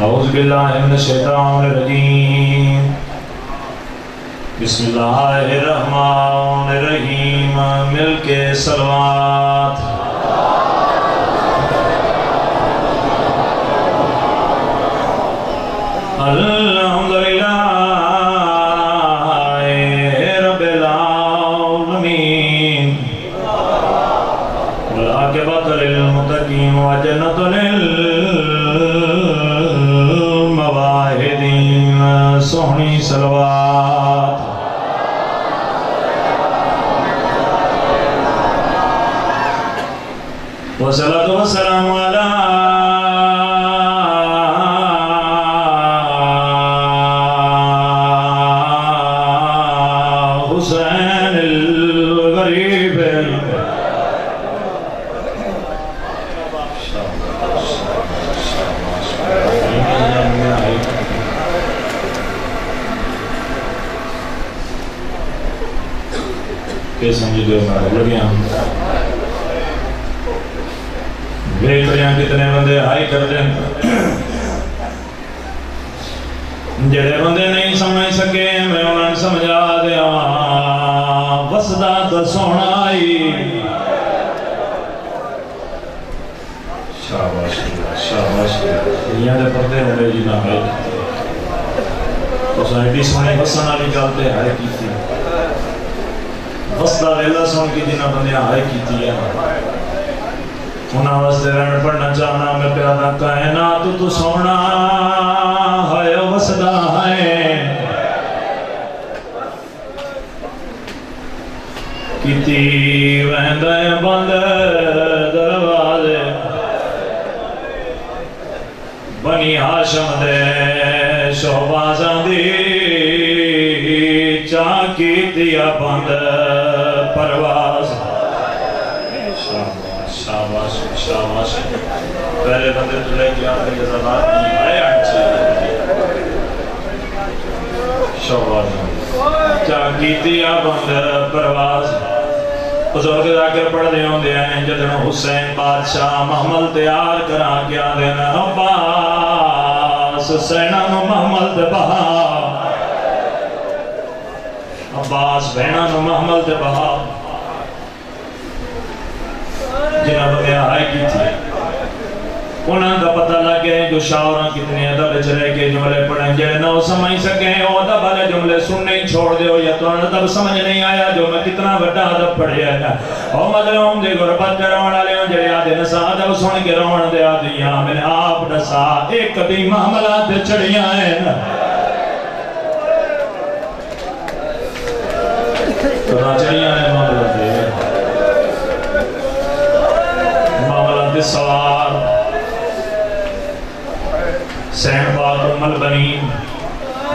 اعوذ باللہ من الشیطان الرجیم۔ بسم اللہ الرحمن الرحیم۔ مل کے سلوات۔ یہ دے پردے جی نہ ہے تو سائیڈی سونے وسن والی گل تے ہائے کیتی ویلا سن کی جنہ بندے ہائے کیتی ہے انہاں واسطے رہن پڑھنا چاہنا میں پیادا کائنات تو سونا ہے وسدا ہے کیتی وہندہ بند دروازے بنی ہاشم دی بند پرواز شاباش شاباش شاباش پہلے بندے تو لے کے آتے بند پرواز بزرگ ذاکر پڑھ دے ہیں جدن حسین بادشاہ محمل تیار کرا کیا دینا عباس سینہ نو محمل دے بہا عباس بینہ نو محمل دے بہا جنہ میں آئے کی تھی انہاں کا پتہ لگے جو شاوراں کتنے ادب چلے کے جملے پڑھیں جڑے نہ سمجھ سکیں او ادب والے جملے سننے ہی چھوڑ دیو یا تو ادب سمجھ نہیں آیا جو میں کتنا بڑا ادب پڑھیا ہے او مظلوم دے غربت دے رون والے جڑے آدے نسا ادب سن کے رون دے آدیاں میں نے آپ نسا ایک کبھی معاملات چڑیاں ہیں کہاں چڑیاں ہیں معاملات دے معاملات دے سوار سین پاک ام البنین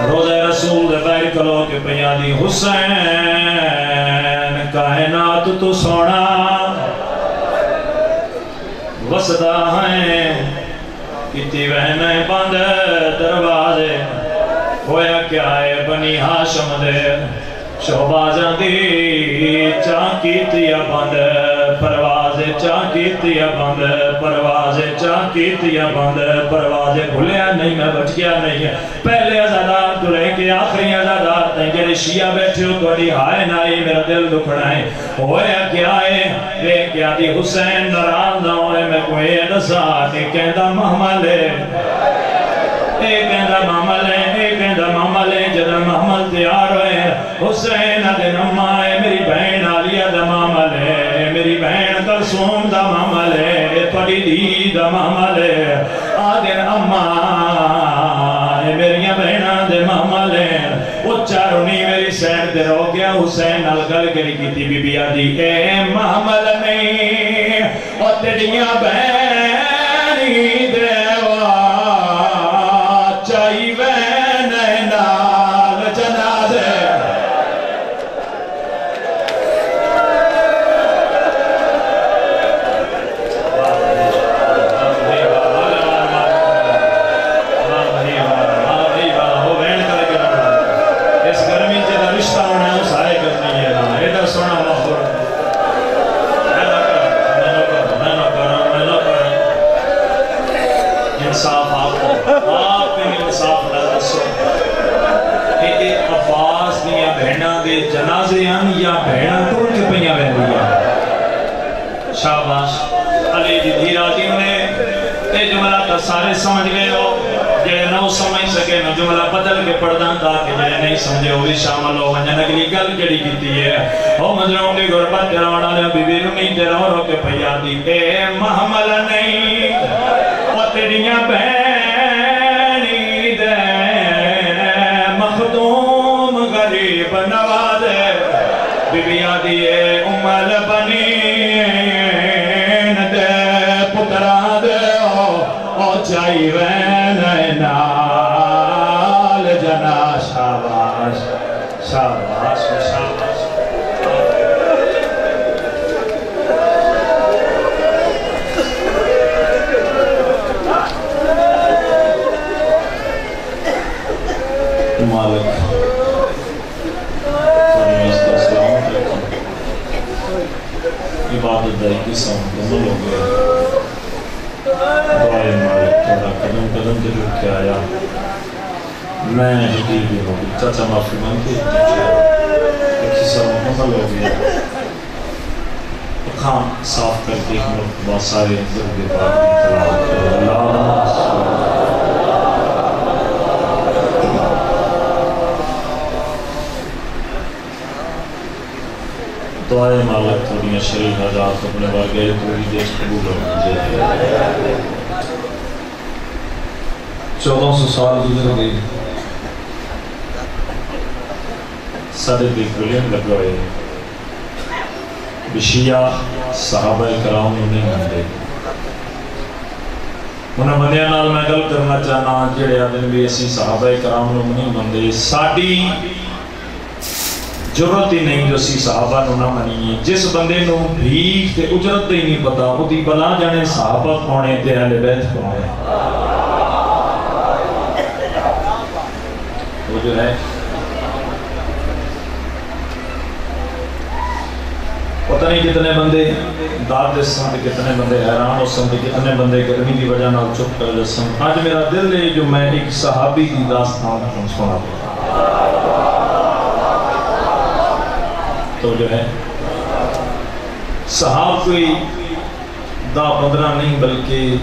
روزہ رسول دے بیر کلو کے پیادی حسین، کائنات تو سونا۔ وسدا ہیں، کتی بہنیں بند دروازے۔ ہویا کیا ہے بنی ہاشم دے۔ شہبازاں دی چاہ کیتیا بند۔ پرواز چاہ کیتیا بند پرواز چاہ کیتیا بند پرواز بھولیا نہیں میں بچیا نہیں پہلے ازادار تو رہے کہ آخری ازادار تھے جنہیں شیعہ بیٹھے ہو توڑی ہائے نائی میرا دل دکھنا ہے ہویا کیا ہے وے کیا دی حسین نران نہ ہوئے میں کوئی نسا نہیں کہندہ محمل ہے اے کہندہ محمل ہے اے کہندہ محمل ہے جدہ محمل تیار ہوئے حسین دن امائے وہ چارونی میری سین دے رو گیا حسین الگل گلی کی تھی بی بی آدھی اے محمد نہیں اور تیریاں بہن اگلی کیتی ہے او مجروں دی غربت جراوڑا نے بی بی رونی تے رو کے پیا دی اے محمل نہیں او تیریاں بہنی دے مخدوم غریب نواز اے امال دے پترا دے او وین نال جنا شاباش شاباش عبادت دائی قسم دنوں ہو گئے دعائے مالک تھوڑا قدم قدم کے رک کے آیا میں حقیق بھی ہو گئی چاچا معافی مانگتے ایک حصہ مکمل ہو گیا خان صاف کر کے ایک مرتبہ سارے اندر کے دعائے مالک تھوڑیاں شریف حضرات اپنے ورگے پوری دیش قبول ہو چودہ سو سال گزر گئے سادے دی گلین لگوائے بشیہ صحابہ کرام انہیں مندے انہیں مندیاں نال میں گل کرنا چاہنا جڑے آدم بھی اسی صحابہ کرام انہیں مندے ساڑی جرت ہی نہیں جو سی صحابہ نو نہ منی جس بندے نو بھیک تے اجرت ہی نہیں پتا او دی بلا جانے صحابہ کونے تے اہل بیت کونے وہ جو ہے پتہ نہیں کتنے بندے داد دے سن کتنے بندے حیران ہو سن کتنے بندے گرمی دی وجہ نال چپ کر سن آج میرا دل ہے جو میں ایک صحابی دی داستان سنا دوں تو جو ہے، صحاب کوئی دا پندرہ نہیں، بلکہ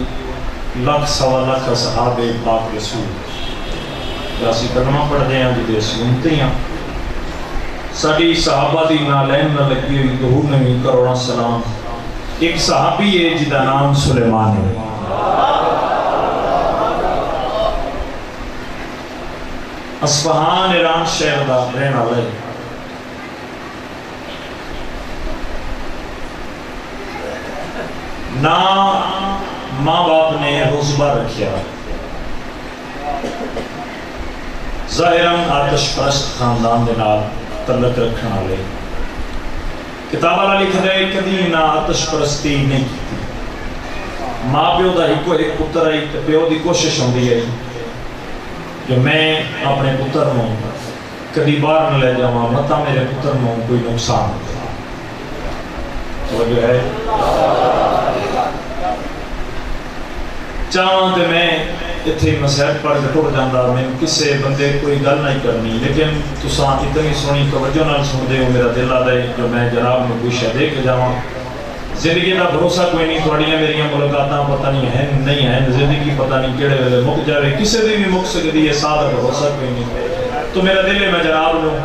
لاکھ سوا لاکھ صحاب پاک رسول۔ جاسی کلمہ پڑھ دے ہیں جدے سنتے ہیں۔ ساڑی صحابہ دی نالین نہ لگی ہوئی ظہور نمی کروڑا سلام۔ ایک صحابی ہے جی جدا نام سلیمان ہے۔ اسفہان ایران شہر دا رہنا لے نہ ماں باپ نے حضبہ رکھیا ظاہراً آتش پرست خاندان دے نال تعلق رکھنا لے کتاب والا لکھ دے کدی نہ آتش پرستی نہیں کی۔ ماں پیو دا ایک ایک پتر آئی پیو دی کوشش ہوندی ہے جو میں اپنے پتر نو کدی باہر نہ لے جاواں متا میرے پتر نو کوئی نقصان۔ ہو تو جو ہے چاہاں تے میں اتھے مسیحت پڑھ کے ٹوٹ جاندہ میں کسے بندے کوئی گل نہیں کرنی، لیکن تساں اتنی سونی توجہ نال سن دے ہو، میرا دل آدھے جو میں جناب میں کوئی شہ دے کے جاواں۔ زندگی کا بھروسہ کوئی نہیں تھوڑیاں میری ملاقاتاں پتہ نہیں ہیں نہیں ہیں۔ زندگی پتہ نہیں کیڑے ویلے مک جاوے، کسے بھی بھی مک سکتی ہے سادہ بھروسہ کوئی نہیں تو میرا دل ہے، میں جناب لوں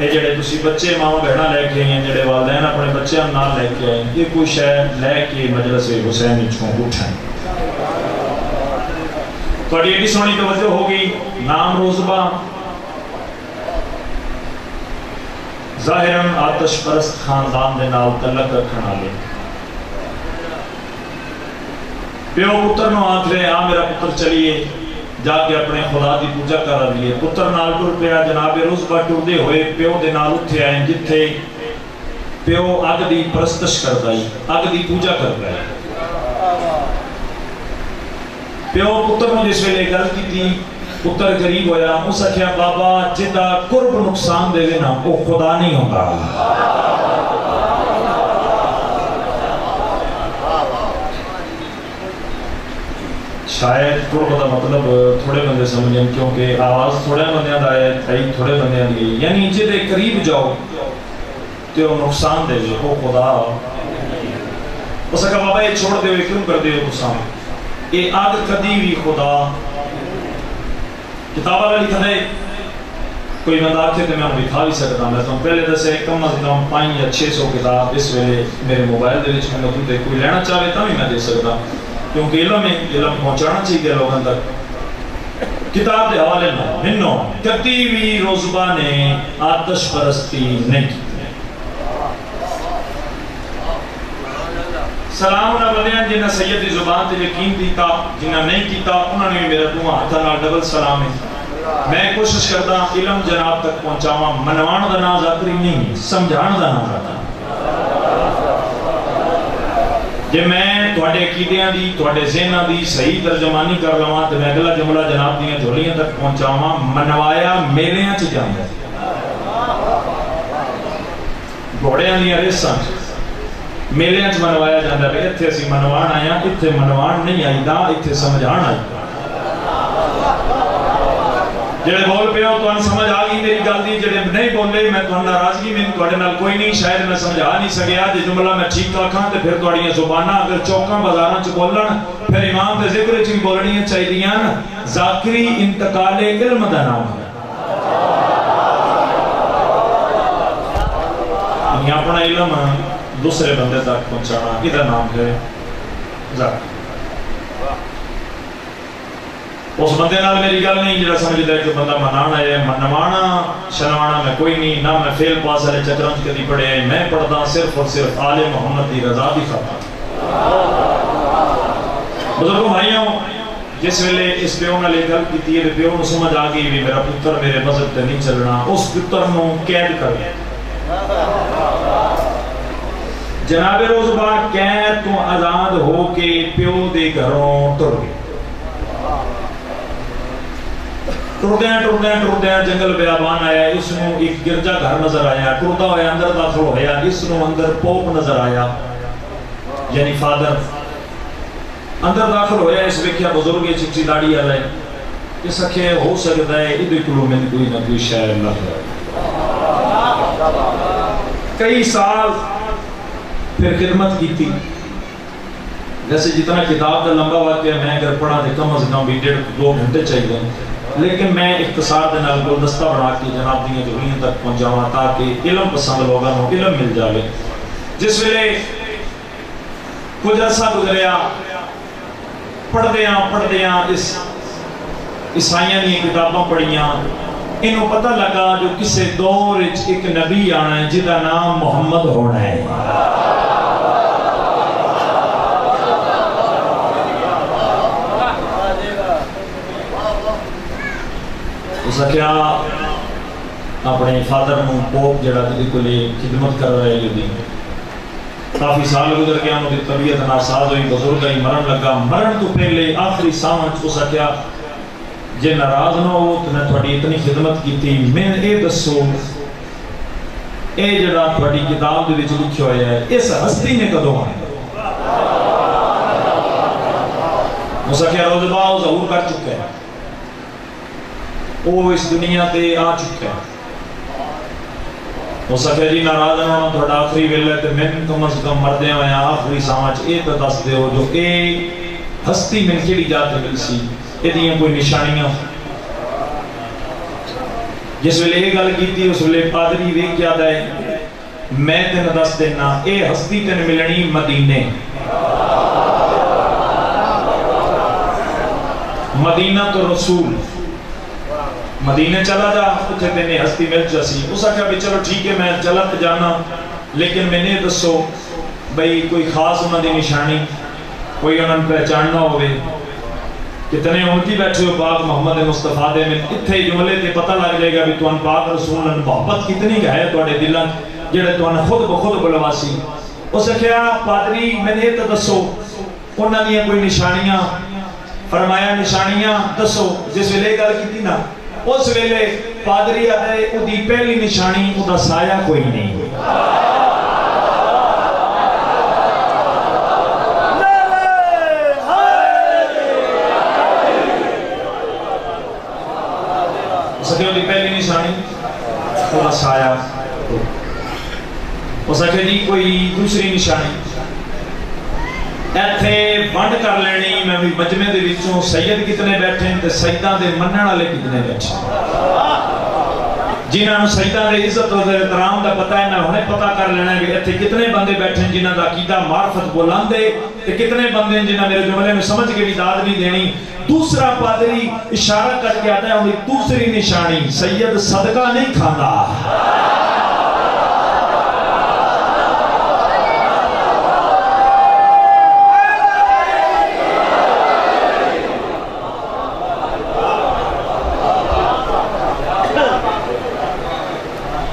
یہ جڑے تسی بچے ماں بہنا لے کے ہیں جڑے والدین اپنے بچے نال لے کے آئیں یہ کوئی شہ لے کے مجلس حسین اٹھائیں تھوڑی ایڈی سونی توجہ ہوگی نام روزبہ ظاہراً آتش پرست خاندان دے نال تعلق رکھنا لے پیو پتر نو لے آ میرا پتر چلیے جا کے اپنے خدا دی پوجا کر لیے پتر نال ٹر پیا جناب روزبہ ٹردے ہوئے پیو دے نال اٹھے آئیں جتھے پیو اگ دی پرستش کر دائی اگ دی پوجا کر دائی پیو پتر نے جس ویلے گل کی پتر قریب ہویا اس اکھیا بابا جدا قرب نقصان دے نا وہ خدا نہیں ہوتا شاید قرب دا مطلب تھوڑے بندے سمجھیں، کیونکہ آواز تھوڑے بندیاں دا ہے تھائی تھوڑے بندیاں دی یعنی جدے قریب جاؤ، تے وہ نقصان دے جو او خدا۔ اس کا بابا، یہ چھوڑ دے، کیوں کر دے ہو نقصان؟ یہ آگ کدی بھی خدا۔ کتاب والا لکھا ہے، کوئی بندہ آکھے تو میں انہوں دکھا بھی سکتا میں تو پہلے دسے کم از کم پانچ یا چھ سو کتاب اس ویلے میرے موبائل دے وچ میں کوئی لینا چاہے تو بھی میں دے سکتا ہوں کیونکہ علم میں علم پہنچانا چاہیے لوگوں تک کتاب دے حوالے میں منو کتی بھی روزبہ نے آتش پرستی نہیں۔ کی سلام انہاں بندیاں جنہاں سید دی زبان تے یقین کیتا جنہاں نہیں کیتا انہاں نے میرا دعا ہاتھاں نال ڈبل سلام ہے۔ میں کوشش کرتا علم جناب تک پہنچاواں منوان دا نام ذاتری نہیں سمجھان دا نام رہتا جی میں تھوڑے عقیدیاں دی تھوڑے ذہناں دی صحیح ترجمانی کر لواں تو میں اگلا جملہ جناب دیاں جھولیاں تک پہنچاواں منوایا میلیاں چ جاندا گھوڑیاں دیاں ریساں میلیاں چ منوایا جاندا ہے ایتھے اسی منوان آیا ایتھے منوان نہیں آئی دا ایتھے سمجھان آئی جڑے بول پہ ہو تو ان سمجھ آگئی میری گل دی جڑے نہیں بولے میں تو ناراضگی میں تواڈے نال کوئی نہیں شاید میں سمجھا نہیں سکیا جے جملہ میں ٹھیک آکھاں تے پھر تواڈیاں زباناں اگر چوکاں بازاراں چ بولن پھر امام دے ذکر چ بولنیاں چاہیدیاں ذاکری انتقال علم دا نام ہے اپنا علم دوسرے بندے تک پہنچانا ادھر نام ہے ذاکری اس بندے نال میری گل نہیں، جڑا سمجھدا ہے کہ بندہ منانا ہے، منوانا شنوانا میں کوئی نہیں، نہ میں فیل پاس والے چکراں کدی پڑھے میں پڑھدا صرف اور صرف آل محمد دی رضا دی خاطر بزرگوں، بھائیوں، جس ویلے اس پیو نال گل کیتی ہے پیو نو سمجھ آ گئی بھی میرا پتر میرے مذہب تے نہیں چلنا، اس پتر نو قید کر جناب روز با قید تو آزاد ہو کے پیو دے گھروں ٹر گئے۔ ٹردیاں ٹردیاں ٹردیاں جنگل بیابان آیا، اس نو ایک گرجا گھر نظر آیا ٹردا ہویا، اندر داخل ہویا، اس نو اندر پوپ نظر آیا یعنی فادر۔ اندر داخل ہویا، اس ویکھیا بزرگ چچی داڑھی والا اس اکھے ہو سکتا ہے، ادھر کلو میں کوئی نہ کوئی شاعر اللہ ہے کئی سال پھر خدمت کی تھی جیسے جتنا کتاب کا لمبا واقعہ میں اگر پڑھا تو کم از کم بھی ڈیڑھ دو گھنٹے چاہیے۔ لیکن میں اختصار دے نال گلدستہ بنا کے جناب دیاں جوڑیاں تک پہنچاواں تاکہ علم پسند لوگاں نو علم مل جاوے۔ جس ویلے کچھ عرصہ گزریا، پڑھدیاں پڑھدیاں اس عیسائیاں دی کتاباں پڑھیاں، انہوں پتہ لگا جو کسے دور ایک نبی آنا ہے جدا نام محمد ہونا ہے۔ اس اپنے فادر نو پوپ جڑا جدی کو لے خدمت کر رہے ہیں کافی سال گزر گیا انہوں کی طبیعت ناساز ہوئی بزرگ ہی مرن لگا مرن تو پہلے آخری سامن اس کیا جے ناراض نہ ہو تو میں تھوڑی اتنی خدمت کی تھی میں اے دسو اے جڑا تھوڑی کتاب دے وچ لکھیا ہوا ہے اس ہستی نے کدوں آئے موسیٰ کیا روز باؤ ظہور کر چکے ہیں وہ اس دنیا تے آ چکا وہ سکے جی ناراض نہ ہونا تھوڑا آخری ویلے تے میں کم از کم مردے ہوئے آخری سامچ اے تے دس دے ہو جو اے ہستی میں کیڑی جاتے مل سی، اے دیاں کوئی نشانیاں۔ جس ویلے یہ گل کیتی، اس ویلے پادری ویک کیا دے میں تین دس دینا، اے ہستی تین ملنی مدینے۔ مدینہ تو رسول۔ مدینہ چلا جا اتنے تینے ہستی مل جاسی اس آکھا بھی چلو ٹھیک ہے، میں چلت جانا۔ لیکن میں نے دسو بھئی کوئی خاص انہوں دی نشانی، کوئی انہوں نے پہچاننا ہوئے کتنے امتی بیٹھے ہو پاک محمد مصطفیٰ دے، میں اتھے جملے تے پتہ لگ جائے گا بھی تو ان پاک رسول ان محبت کتنی گا ہے تو انے دلن جڑے تو ان خود بخود بلواسی۔ اس کیا پادری، میں نے تو دسو انہوں نے کوئی نشانیاں، فرمایا نشانیاں دسو، جس ویلے گل کی تھی نا اس ویلے پادری آدھے او دی پہلی نشانی، او دا سایہ کوئی نہیں۔ سکے دی پہلی نشانی، او دا سایہ۔ اس آخر جی کوئی دوسری نشانی۔ ایتھے ونڈ کر لینی میں بھی مجمع دے وچوں سید کتنے بیٹھے ہیں تے سیداں دے منن والے کتنے بیٹھے ہیں جنہاں نوں سیداں دے عزت و احترام دا پتہ ہے نہ ہنے پتہ کر لینا ہے کہ ایتھے کتنے بندے بیٹھے ہیں جنہاں دا عقیدہ معرفت بلند ہے تے کتنے بندے ہیں جنہاں میرے جملے میں سمجھ کے بھی داد نہیں دینی دوسرا پادری اشارہ کر کے آتا ہے انہی دوسری نشانی سید صدقہ نہیں کھانا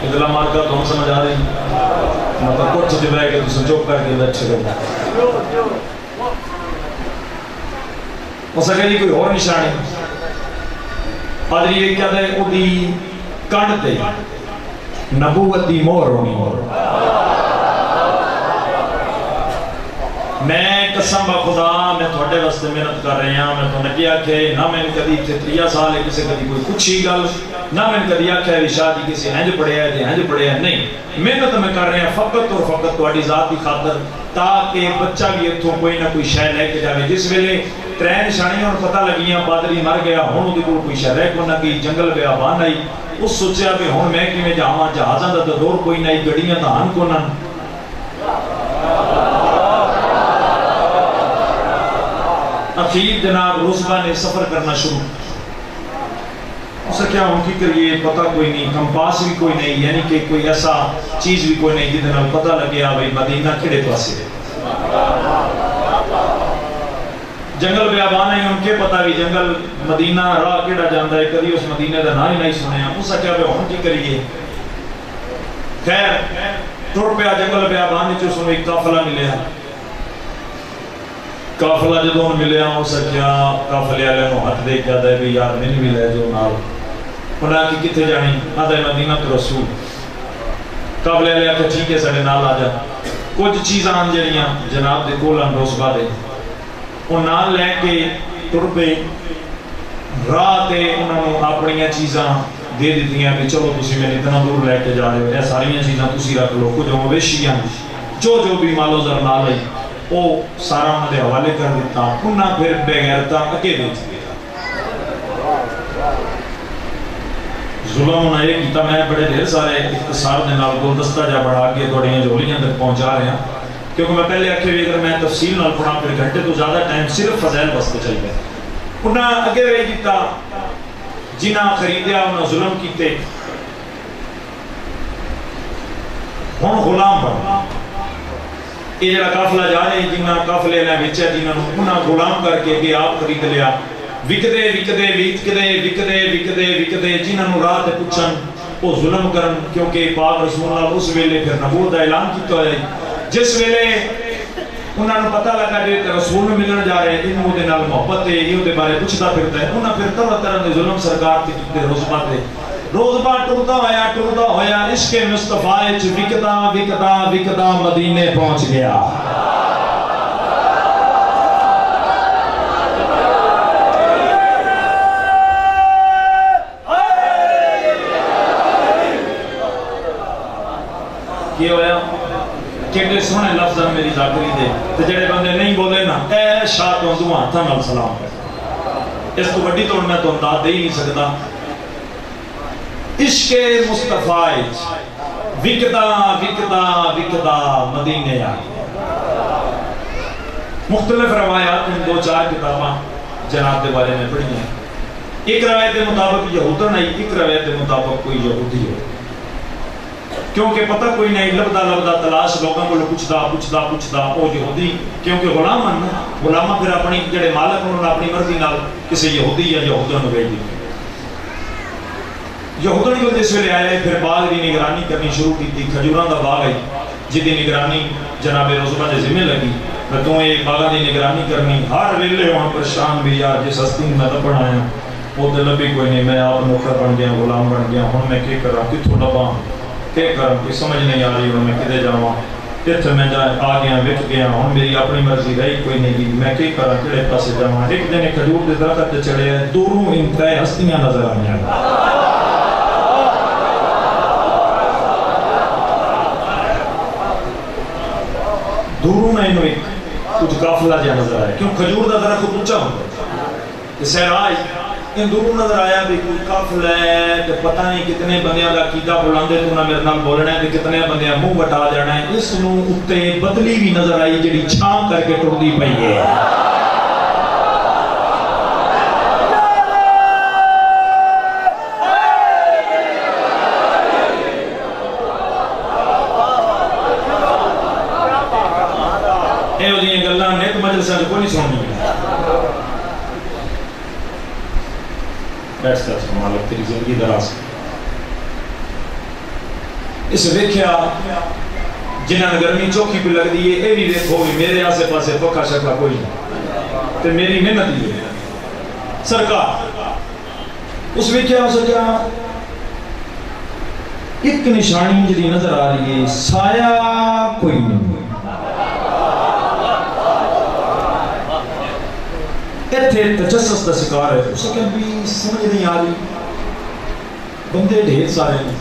ادلا مار کا تو ہم سمجھ آ رہی مطلب کچھ جب کر کے بیٹھے گئے ہو سکے کوئی اور نشانی پادری یہ کہتا ہے کنڈ نبوت دی مور ہونی میں قسم با خدا میں تھوڑے واسطے محنت کر رہے ہیں میں تو نکی آکھے نہ میں نے کدی تریا سال ہے کسی کدی کوئی کچھ ہی گل نہ میں نے کدی آکھے بھی شادی جی کسی ہنج پڑھیا ہے جی ہنج پڑھیا ہے، نہیں۔ محنت میں کر رہے ہیں، فقط اور فقط تواڈی ذات کی خاطر تاکہ بچہ بھی اتھوں کوئی نہ کوئی شے لے کے جاوے۔ جس ویلے ترے نشانیاں اور پتہ لگیاں پادری مر گیا، ہن اودے کول کوئی شے رہ کو نہ کی، جنگل بیابان آئی۔ اس سوچیا کہ ہن میں کیویں جاواں؟ جہازاں دا دور کوئی نہیں گڈیاں دا ہن کو نہ۔ اخیر جناب روزبہ نے سفر کرنا شروع۔ اسے کیا ہوں کی کریے پتہ کوئی نہیں، کمپاس بھی کوئی نہیں یعنی کہ کوئی ایسا چیز بھی کوئی نہیں جدنا پتہ لگیا بھئی مدینہ کھڑے پاسے ہے؟ جنگل بیابان ہے ان کے پتہ بھی جنگل مدینہ راہ کیڑا جاندہ ہے؟ کدی اس مدینہ دا نہ ہی نہیں سنے ہیں اسے کیا بھئی ہوں کی کریے؟ خیر ٹوڑ پیا جنگل بیابان نیچے سنو ایک قافلہ ملے ہیں کافلہ جدوں ملیا ہو سکیا کافلے والے نو ہاتھ دے کے دے بھی یار نہیں ملے جو نال۔ انہاں کی کتے جانی آدھے مدینہ تو رسول۔ کافلے والے آخر ٹھیک ہے، سارے نال آ جا۔ کچھ چیزاں جڑیاں جناب دے کول ان روزبا دے وہ نال لے کے ٹر پے راہ تے انہاں نو اپنی چیزاں دے دیتیاں کہ چلو تسی میں اتنا دور لے کے جا رہے ہو۔ یہ ساری چیزاں تسی رکھ لو۔ کچھ مویشیاں جو جو بھی مالو زر نال ہے وہ سارا انہوں نے حوالے کر دیتا انہاں پھر بغیرتا اکے بیچ دیا ظلم انہاں یہ کیتا میں بڑے دیر سارے اختصار دے نال گلدستہ جا بڑھا کے توڑیاں جولیاں تک پہنچا رہے ہیں کیونکہ میں پہلے اکھے بھی اگر میں تفصیل نال پڑھا پھر گھنٹے تو زیادہ ٹائم صرف فضائل بس چل گئے انہاں اگے بھی کیتا جنہاں خریدیا انہاں ظلم کیتے ہن غلام بن یہ جڑا قافلہ جا رہے جنہ قافلے نے وچیا جنہاں نوں انہاں غلام کر کے وکدے وکدے وکدے وکدے وکدے وکدے جنہاں نوں راہ تے پوچھن او ظلم کرن کیونکہ پاک رسول اللہ اس ویلے پھر نبوت دا اعلان کیتا ہے جس ویلے انہاں نوں پتہ لگا کہ رسول نوں ملن جا رہے ہیں انہوں دے نال محبت ہے یہ دے بارے پوچھدا پھردا ہے انہاں پھر طرح طرح دے ظلم سرکار تے کیتے روزبا تے روزبا ٹردا ہویا ٹردا ہویا عشق مصطفیٰ وچ وکدا وکدا وکدا مدینے پہنچ گیا کی ہویا کیڑے سونے لفظ میری ذاکری دے تے جڑے بندے نہیں بولے نا اے شاہ تو دو ہاتھاں نال سلام کر اس کو بڑی توڑ میں تو انداز دے ہی نہیں سکتا عشق مصطفیٰ وکدا وکدا وکدا مدینے آ مختلف روایات ان دو چار کتاباں جناب دے بارے میں پڑھی ہیں ایک روایت کے مطابق یہودن آئی ایک روایت کے مطابق کوئی یہودی ہو کیونکہ پتہ کوئی نہیں، لبدا لبدا تلاش لوگوں کو پوچھدا پوچھدا پوچھدا، او یہودی کیونکہ غلام ہیں غلام پھر اپنی جڑے مالک انہوں نے اپنی مرضی نال کسی یہودی یا یہودن نوں بھیج دیتے یہودن کو جس ویلے آئے، پھر باغ دی نگرانی کرنی شروع کی تھی کھجوراں دا باغ ہے جدی نگرانی جناب روزبہ دے ذمہ لگی۔ میں تو ایک باغ دی نگرانی کرنی؟ ہر ویلے وہاں پریشان بھی، یار جس ہستی میں تو پڑھایا وہ دل بھی کوئی نہیں، میں آپ نوکر بن گیا، غلام بن گیا، ہوں میں کیا کر رہا کہ تھوڑا باں کہ سمجھ نہیں آ رہی ہوں میں کدے جاواں اتنے میں جا آ گیا وچ گیا ہوں میری اپنی مرضی رہی کوئی نہیں میں کیا کرا کہڑے پاسے جاواں ایک دن کھجور دے درخت تے چڑھے دوروں انتہائی ہستیاں نظر آئیں دوروں میں انہوں ایک کچھ قافلہ جہاں نظر آیا کیوں کھجور دا درخت اونچا ہوتا ہے کہ سہراج ان دوروں نظر آیا بھی کوئی قافلہ ہے کہ پتہ نہیں کتنے بندیاں دا عقیدہ بلاندے تو نہ میرے نال بولنا ہے کہ کتنے بندیاں منہ بٹا جانا ہے۔ اس نو اتے بدلی بھی نظر آئی جڑی چھاں کر کے ٹردی پئی ہے۔ اے او دیاں گلاں نیت مجلس کو نہیں سننی۔ بیٹھ کر سن مالک تیری زندگی اس ویکھیا جنہاں گرمی چوکی پہ لگ دی ہے اے بھی دیکھو بھی میرے آسے پاسے پکا شکا کوئی نہیں تے میری محنت دی ہے سرکار اس ویکھیا ہو ایک نشانی جدی نظر آ رہی ہے سایہ کوئی نہیں ایتھے تجسس دا شکار ہے۔ اسے کہ بھی سمجھ نہیں آ رہی۔ بندے ڈھیر سارے ہیں۔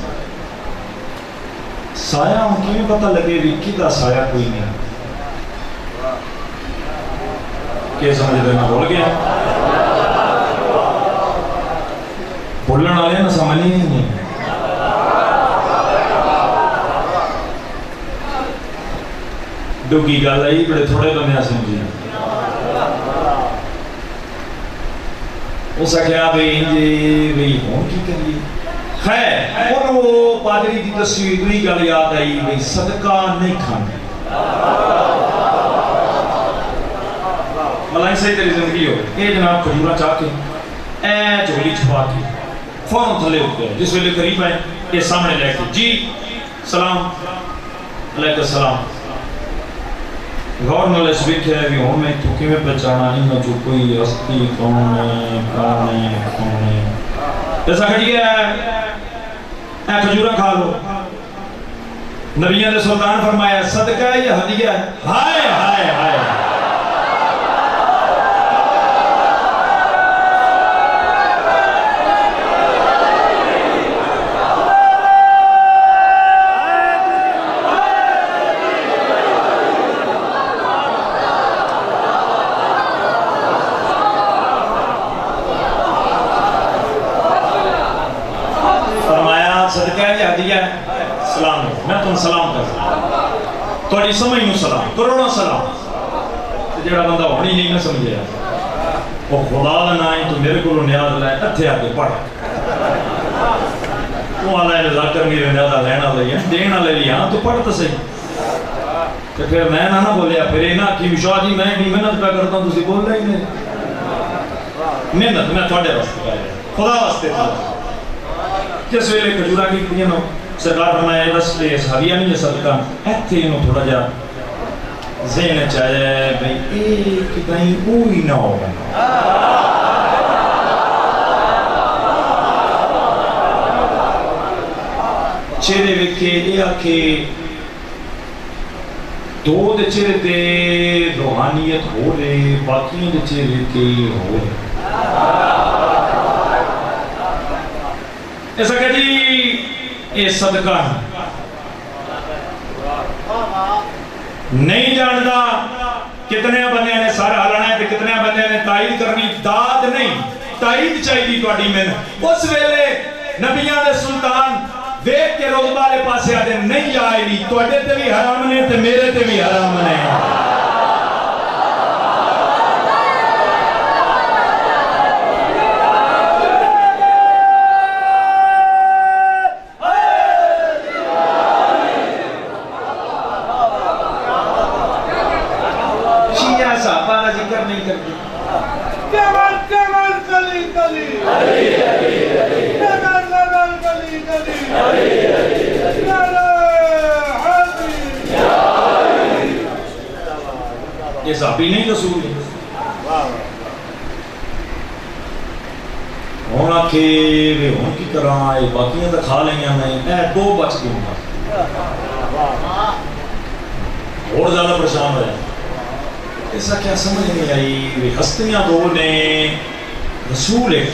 سایہ ہوں، کیوں پتہ لگے بھی کدہ سایہ کوئی نہیں۔ کیا سمجھ دینا بول گیا۔ بولن والے نا سمجھ نہیں نہیں ڈوگی گل آئی، بڑے تھوڑے بندے سمجھی اس کیا بھئی انجے بھئی ہون کی کریے خیر ان وہ پادری دی تصویر دوئی گل یاد آئی بھئی صدقہ نہیں کھانے ملائن صحیح تیری زندگی ہو اے جناب کھجورہ چاہ کے اے جھولی چھپا کے فوراں تھلے ہو گئے جس ویلے قریب آئے یہ سامنے لے کے جی سلام علیکہ السلام غور نالج بھی کیا ہے بھی ہوں میں تو میں پہچانا نہیں میں جو کوئی ہستی، کون ہے کون ہے کون ہے۔ ایسا کھڑی ہے، اے کھجورا کھا لو۔ نبیہ نے سلطان فرمایا، صدقہ ہے یا ہدیہ؟ ہے ہائے ہائے ہائے تھوڑی سمجھ نو سلام کروڑا سلام جڑا بندہ ہونی نہیں نہ سمجھے وہ خدا دا نائیں تو میرے کو نیاز لائے اتھے آگے پڑھ وہ آلہ نے ذاکر میرے نیازہ لینا لئی ہیں دینا لے لیا تو پڑھ تو صحیح کہ پھر میں نہ نہ بولیا پھر اینا کی مشاہ جی میں بھی محنت پہ کرتا ہوں تسی بول رہی نہیں محنت میں تھوڑے واسطے کرے خدا واسطے تھا جس ویلے کجورا کی کنیا سرکار فرمایا ہے بس لے صحابیہ نہیں صدقہ ایتھے انہوں تھوڑا جا ذہن چاہے بھئی ایک کہیں اوہی نہ ہو چہرے وکھے اے آکھے دو دے چہرے تے روحانیت ہو رہے باقیوں دے چہرے تے ہو رہے ایسا کہ جی یہ صدقہ ہے نہیں جانتا کتنے بندے نے سارا ہلنا ہے کتنے بندے نے تائید کرنی داد نہیں تائید چاہیے تھوڑی میں اس ویلے نبیاں دے سلطان دیکھ کے روزہ والے پاسے آدھے نہیں آئے نہیں تو اڈے تے بھی حرام نے تے میرے تے بھی حرام نے صحابی نہیں رسول ہوں آکھے وے ہوں کی طرح آئے باقیاں تو کھا لیں میں اے دو بچ کے ہوں اور زیادہ پریشان ہوا ایسا کیا سمجھ نہیں آئی نے رسول ایک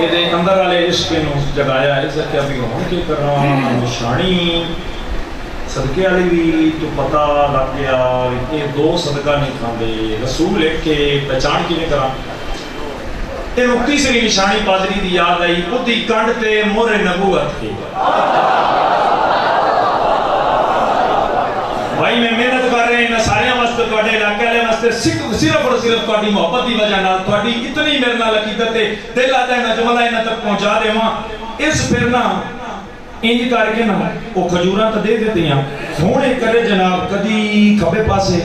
یہ اندر والے عشق نو جگایا اس کیا بھی ہوں کہ کرنا نشانی صدقے والی بھی تو پتہ لگ گیا یہ دو صدقہ نہیں کھاندے رسول لکھ کے پہچان کی نہیں کرا یہ مکتی سے نشانی پادری دی یاد آئی ادھی کنڈ تے مور نبوت کی بھائی میں محنت کر رہے ہیں سارے واسطے تواڈے علاقے والے واسطے صرف اور صرف تواڈی محبت دی وجہ نال تواڈی اتنی میرے نال عقیدت ہے، دل آتا ہے، میں جملہ انہاں تک پہنچا دیواں۔ اس پھر نہ انج کر کے نا او کھجوراں تے دے دتیاں ہن کرے جناب، کدی کھبے پاسے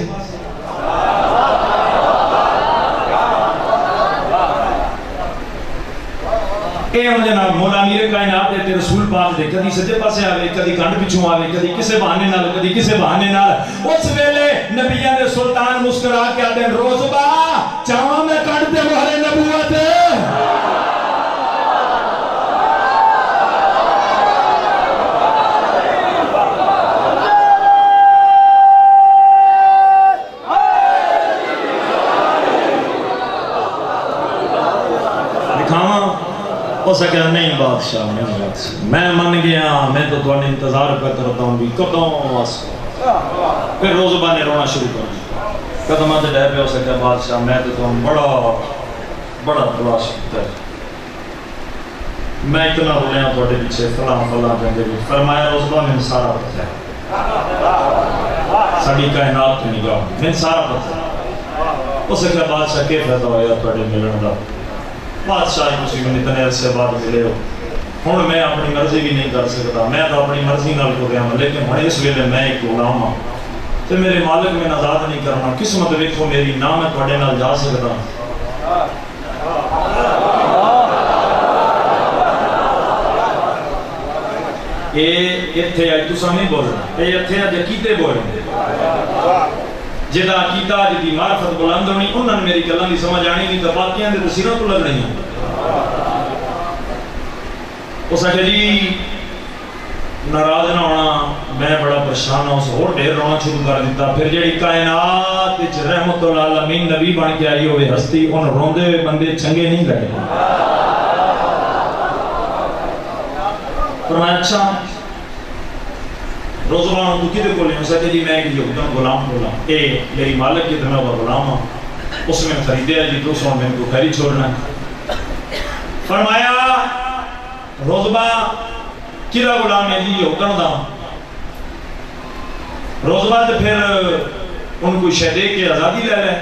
اے ہوں جناب مولا امیر کائنات دے تے رسول پاک دے کدی سجے پاسے آوے کدی کنڈ پچھوں آوے کدی کسے بہانے نال کدی کسے بہانے نال اس ویلے نبیاں دے سلطان مسکرا کے آتے ہیں روزبا چاہاں میں کنڈ تے مہر نبوت ہو سکے نہیں، بادشاہ نہیں بادشاہ۔ میں من گیا، میں تو تھوڑے انتظار پہ کرتا ہوں بھی۔ کدوں واس پھر روزبا نے رونا شروع کر دیا۔ قدمہ تے ڈے پہ ہو سکے بادشاہ، میں تو تم بڑا بڑا تلاش کرتا ہے۔ میں اتنا رو رہا تھوڑے پیچھے فلاں فلاں کہتے بھی فرمایا روزبا میں سارا پتہ ہے۔ ساڑی کائنات کی نگاہ۔ میں سارا پتہ ہے۔ ہو سکے بادشاہ کے فیضا ہویا تھوڑے ملن دا؟ بادشاہ کسی میں اتنے عرصے بعد ملے ہو ہوں میں اپنی مرضی بھی نہیں کر سکتا میں تو اپنی مرضی نال کو گیا ہوں لیکن ہوں اس ویلے میں ایک غلام ہوں تو میرے مالک میں آزاد نہیں کرنا قسمت ویکھو میری نہ میں تھوڑے نال جا سکتا یہ اتھے آئی تو نہیں بولنا یہ اتھے آج کیتے بولنا جدا کیتا جدی معرفت بلند ہونی انہوں نے میری گلان دی سمجھ آنی نہیں تو باقیاں دے تسیروں تو لگ رہی ہیں اس آگے جی ناراض نہ ہونا میں بڑا پریشان ہوں اس اور ڈھیر رونا شروع کر دیتا پھر جڑی کائنات وچ رحمت العالمین نبی بن کے آئی ہوئے ہستی ان روندے ہوئے بندے چنگے نہیں لگے فرمایا اچھا روزبان تو کدے کو لے ہو جی میں ایک یہودن غلام بولا اے میری مالک کی طرح وہ غلام ہوں اس میں خریدے ہے جی دو سو میں کو خرید چھوڑنا فرمایا روزبا کدہ غلام ہے جی یہودن دا روزبا تو پھر ان کو شہدے کے آزادی لے لیں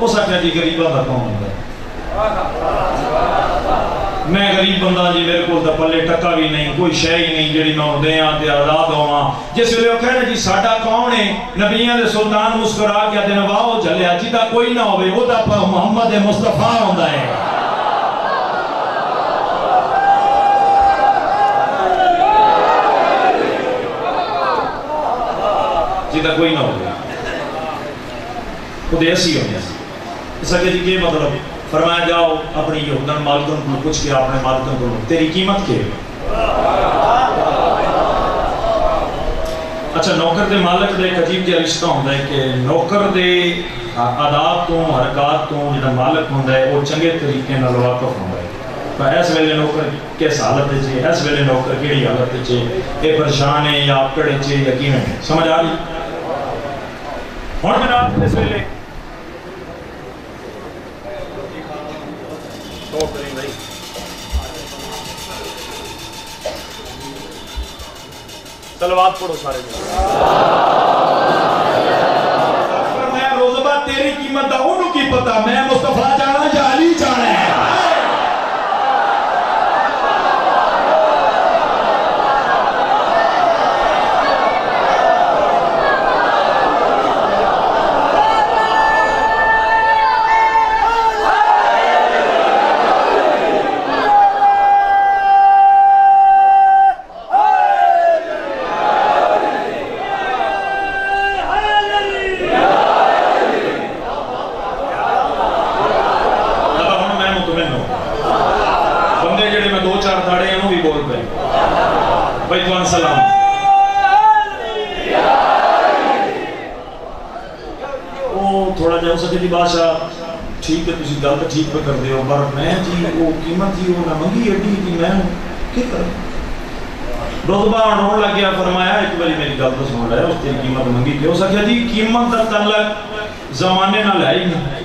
ہو سکتا جی غریبہ دا کون ہوتا ہے میں غریب بندہ جی میرے کو پلے ٹکا بھی نہیں، کوئی شے ہی نہیں جڑی میں اڑدے ہاں تے آزاد ہوا جس ویلے وہ کہنا جی ساڈا کون ہے؟ نبیاں دے سلطان مسکرا کے دن واو جلیا جی دا کوئی نہ ہوے او دا محمد مصطفی ہوندا ہے۔ جی دا کوئی نہ ہوے او خود ایسی ہونی اس کہ جی کے مطلب فرمایا، جاؤ اپنی یہودن مالکن کو کچھ کیا اپنے مالکن کو تیری قیمت کے اچھا نوکر دے مالک دے ایک عجیب جہا رشتہ ہوتا ہے کہ نوکر دے آداب تو، حرکات تو، جہاں مالک ہوتا ہے، وہ چنگے طریقے نال واقف ہوتا ہے۔ پر اس ویلے نوکر کس حالت ہے، اس ویلے نوکر کیڑی حالت ہے؟ یہ پریشان ہے یا اکڑ ہے یا کیویں ہے سمجھ آ رہی ہن جناب اس ویلے سلوات پڑھو سارے میں روزبہ تیری قیمت دا انہوں کی پتا میں مصطفیٰ جانا تسی گل کر دیو پر میں جی وہ قیمت تھی وہ نہ منگی ایڈی تھی میں کی کروں رتبہ رون لگ گیا فرمایا ایک باری میری گل تو سن لیا اس تیری قیمت منگی کیوں سکیا جی قیمت کا تعلق زمانے نہ لائی نہیں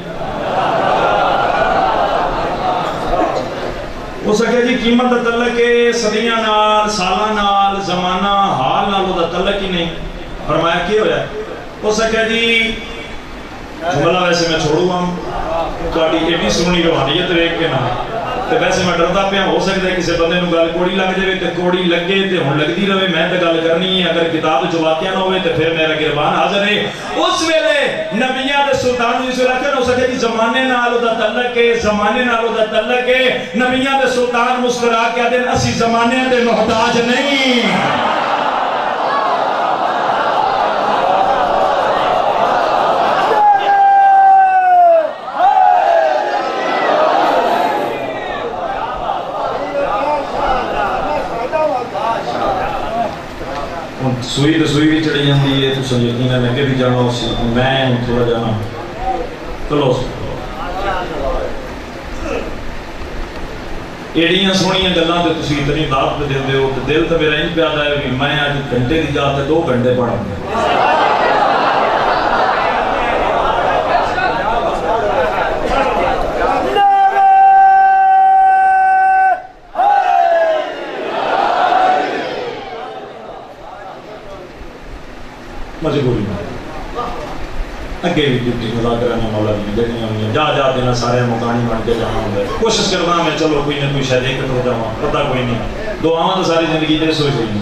ہو سکے جی قیمت کا تعلق ہے صدیاں نال سالاں نال زمانہ حال نال وہ تعلق ہی نہیں فرمایا کی ہویا ہو سکے جی جملہ ویسے میں چھوڑوں ہم تہاڈی ایڈی سونی روحانیت ویکھ کے نہ تے ویسے میں ڈردا پیا ہو سکتا ہے کسی بندے نو کوڑی لگ جائے تے کوڑی لگے تے ہن لگدی رہے میں تے کرنی ہے اگر کتاب چ نہ ہوئے تے پھر میرا گربان حاضر ہے اس ویلے نبیاں سلطان جس ویلے کہ ہو سکے کہ زمانے نال دا تعلق ہے زمانے نال دا تعلق ہے نبیاں سلطان مسکرا کے دین اسی زمانے دے محتاج سوئی تو سوئی بھی چڑی جاتی ہے تو سن یقین میں کہ بھی جانا اسی میں تھوڑا جانا کلوس ایڈیاں سونیاں گلاں تے تسی اتنی دعوت دے دیندے ہو تے دل تے میرا انج پیادا ہے کہ میں اج گھنٹے دی جا تے دو گھنٹے پڑھاں مجبوری اگے بھی مذاکرہ میں مولا بھی جڑیاں ہوئی جا جا دینا سارے مکانی بن کے جانا ہوں کوشش کرنا میں چلو کوئی نہ کوئی شاید ایک ہو جاواں پتہ کوئی نہیں۔ دعاواں تو ساری زندگی تے سوچ رہی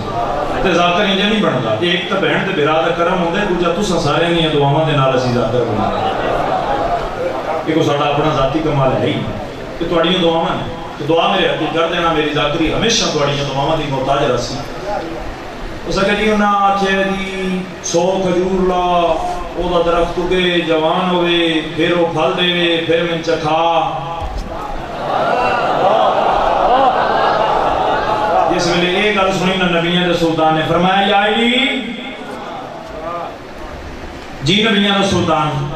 تے ذاکر انج نہیں بندا ایک تے بہن تے بھرا دا کرم ہوندا دوجا تساں سارے نہیں دعاواں دے نال اسی ذاکر بننا کہ کو ساڈا اپنا ذاتی کمال ہے ہی۔ کہ تواڈیاں دعاواں نے تو دعا میرے حق کر دینا، میری ذاکری ہمیشہ تواڈیاں دعاواں دی محتاج رسی۔ اس اگر جی انہاں آکھے دی سو کھجور لا۔ او دا درخت اگے جوان ہوئے پھر وہ پھل دے پھر من چکھا جس ویلے ایک گل سنی نا نبیوں دے سلطان نے فرمایا یا علی جی نبیوں دا سلطان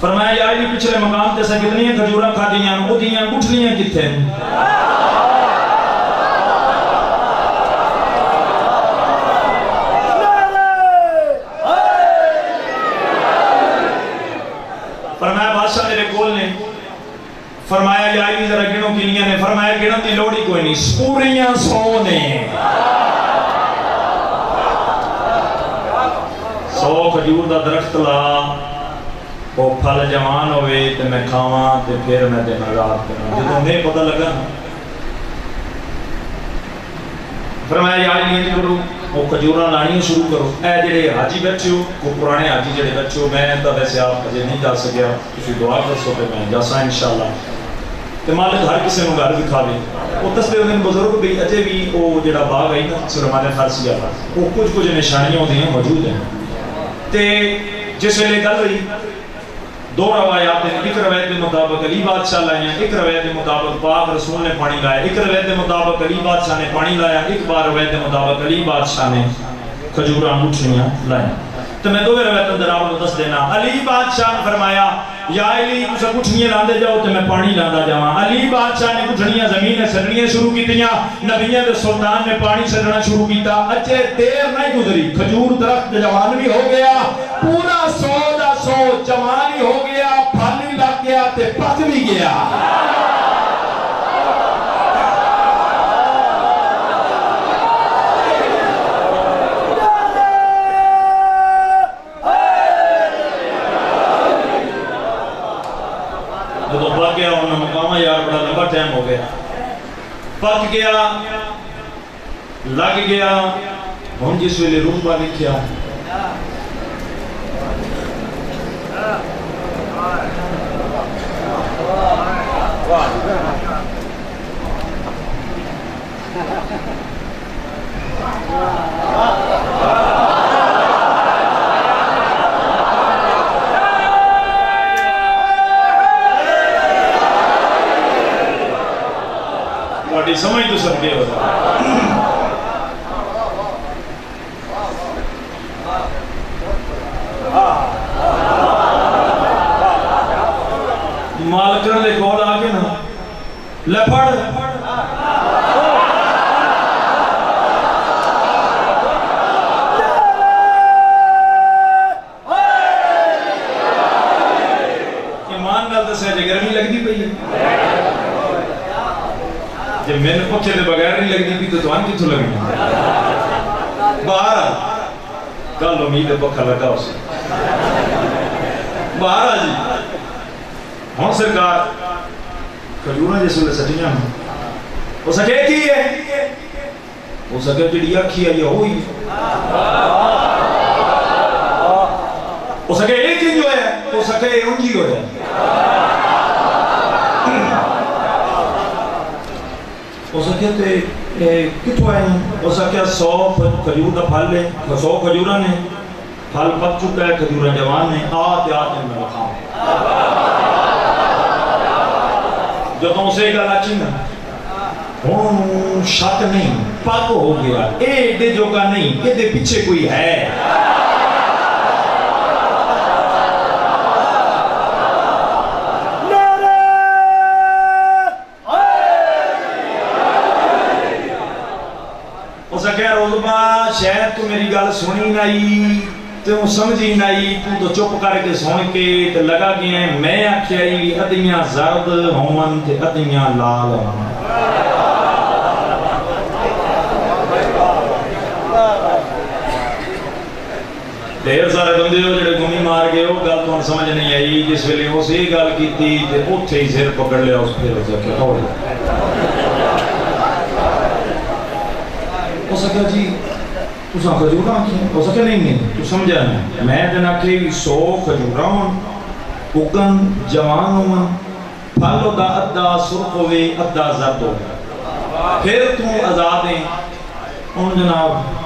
فرمایا یا علی پچھلے مقام تے سے کتنی کھجوراں کھادیاں او دیاں گٹھلیاں کتھے فرمایا بادشاہ میرے کول نے فرمایا جائے ذرا گنوں کنیاں نے گنوں دی لوڑی کوئی نہیں سپوریاں سو کھجور دا درخت لا وہ پھل جوان ہوئے تے میں کھاواں تے پھر میں دن رات کرنا جدوں میں پتہ لگا فرمایا یا علی کرو وہ کھجوراں لانیاں شروع کرو اے جڑے حاجی بیٹھے ہو وہ پرانے حاجی جڑے بیٹھے ہو میں تو ویسے آپ اجے نہیں جا سکیا تسی دعا کرسو تے میں جاسا انشاءاللہ تے مالک ہر کسی نو گھر دکھا دے وہ دستے ہوندے بزرگ بھی اجے بھی وہ جڑا باغ ہے نا سلمان فارسی والا وہ کچھ کچھ نشانیاں ہوندیاں موجود ہیں تے جس ویلے گل ہوئی دو روایات ہیں ایک روایت کے مطابق علی بادشاہ لائے ہیں ایک روایت کے مطابق پاک رسول نے پانی لایا ایک روایت کے مطابق علی بادشاہ نے پانی لایا ایک بار روایت کے مطابق علی بادشاہ نے کھجورا مٹھیاں لائیں تو میں دو روایت اندر آپ کو دس دینا علی بادشاہ نے فرمایا یا علی تسا کٹھنیاں لاندے جاؤ تو میں پانی لاندا جاواں۔ علی بادشاہ نے کٹھنیاں زمین نے سڑنیاں شروع کیتیاں نبیوں دے سلطان نے پانی سڑنا شروع کیتا۔ اچھے دیر نہیں گزری، کھجور درخت جوان بھی ہو گیا، پورا سو دا سو جوان ہی ہو گیا، پھل بھی لگ گیا تے پک بھی گیا جدو پک گیا انہوں نے کہا یار بڑا لمبا ٹائم ہو گیا پک گیا لگ گیا ہوں جس ویلے روم با لکھیا تھوڑی سمجھ تو سب اذان کی تو لگنی باہر کل امید پکھا لگا اسے باہر جی ہوں سرکار کھجورا جس ویلے سٹیاں ہوں وہ سٹے کی ہے وہ سٹے جڑی آخی آئی ہوئی وہ سٹے ایک جو ہے وہ سٹے انجی ہو جائے اس آخیا تو آئے ہیں اس سو کھجور کا پھل ہے سو کھجور نے پھل پک چکا ہے کھجور جوان نے آتے آتے میں کھاؤں جب اسے گل آچی ہوں شک نہیں پک ہو گیا اے ایڈے جو کا نہیں یہ پیچھے کوئی ہے تو میری گل سنی نہ آئی تو سمجھی نہ آئی تو تو چپ کر کے سن کے تو لگا گیا ہے میں آکھیا ہی ادیاں زرد ہومن تے ادیاں لال ہومن ڈھیر سارے بندے ہو جڑے گمی مار گئے وہ گل تو سمجھ نہیں آئی جس ویلے اس یہ گل کیتی تے اوتھے ہی سر پکڑ لیا اس پھر اس کے اور اس کا جی اس کھجورا آخیا ہو سکے نہیں ہے تو سمجھا میں میں دن آخے سو کھجورا ہوں اکن جوان ہوں پھالو دا ادھا سرخ ہوے ادھا زرد ہو پھر تو آزاد ہیں ہوں جناب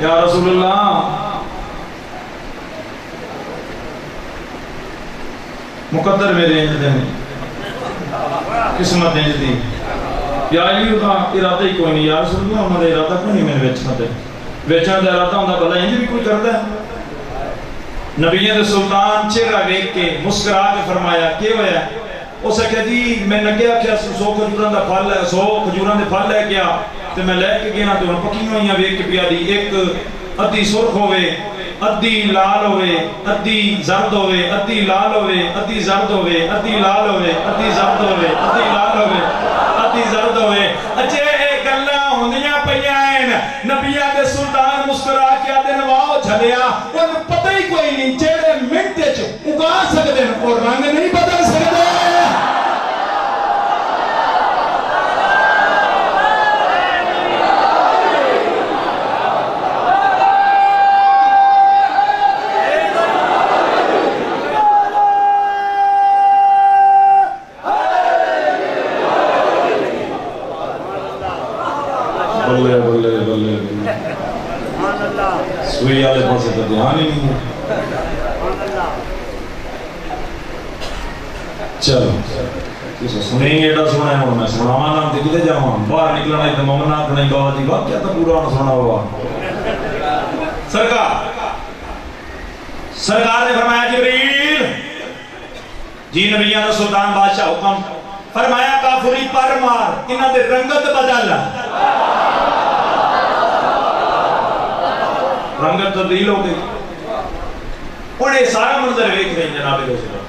یا رسول اللہ مقدر میرے انجدے میں قسمت انج دی یا علی دا ارادہ ہی کوئی نہیں یا رسول اللہ انہوں نے ارادہ کوئی نہیں میرے وچ متے وچن دا ارادہ ہوندا بھلا انج بھی کوئی کردا ہے نبیوں دے سلطان چہرہ ویکھ کے مسکرا کے فرمایا کی ہویا اس کہ جی میں نگیا کہ سو کھجوراں دا پھل ہے سو کھجوراں دے پھل لے گیا تے میں لے کے گیا تو پکیاں ہوئیاں ویکھ کے پیا دی ایک ادھی سرخ ہوے ادھی لال ہوئے ادھی زرد ہوئے ادھی لال ہوئے ادھی زرد ہوئے ادھی لال ہوئے ادھی زرد ہوئے ادھی لال ہوئے ادھی زرد ہوئے اچھے اے گلاں ہوندیاں پیاں ہیں نبیاں دے سلطان مسکرا کے آدے نواؤ جھلیا ان پتہ ہی کوئی نہیں چہرے منٹے وچ اگا سکتے ہیں اور رنگ نہیں شکریہ آلے پاس سے دھیان ہی نہیں چلو تسا سنی ایڈا سنا ہوں میں سناواں نام تے کتے ہوں باہر نکلنا ہے تو ممنا اپنے گاہ جی گاہ کیا تو پورا ہوں سنا ہوا سرکار سرکار نے فرمایا جبریل جی نبیان سلطان بادشاہ حکم فرمایا کافری پر مار انہاں دے رنگت بدل رنگت تبدیل ہو گئی ہوں یہ سارا منظر ویک رہے ہیں جناب دوستو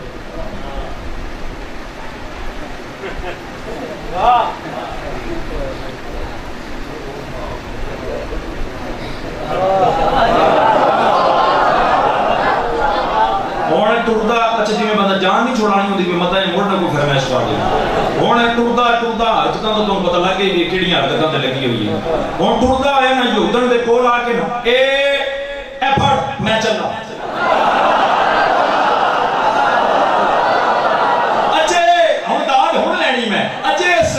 ہوں ٹرتا اچھا جی بندہ جان نہیں چھوڑانی ہوتی مت مڑ نہ کوئی فرمائش کر دے ہوں ٹرتا ٹرتا حرکتوں تو تمہیں پتہ لگ گئی بھی کہڑی حرکتوں سے لگی ہوئی ہے ہوں ٹرتا ہوا نا یہودن دے کول آ کے نا اے میں چلا اچھے ہوں داد ہوں لینی میں اچھے اس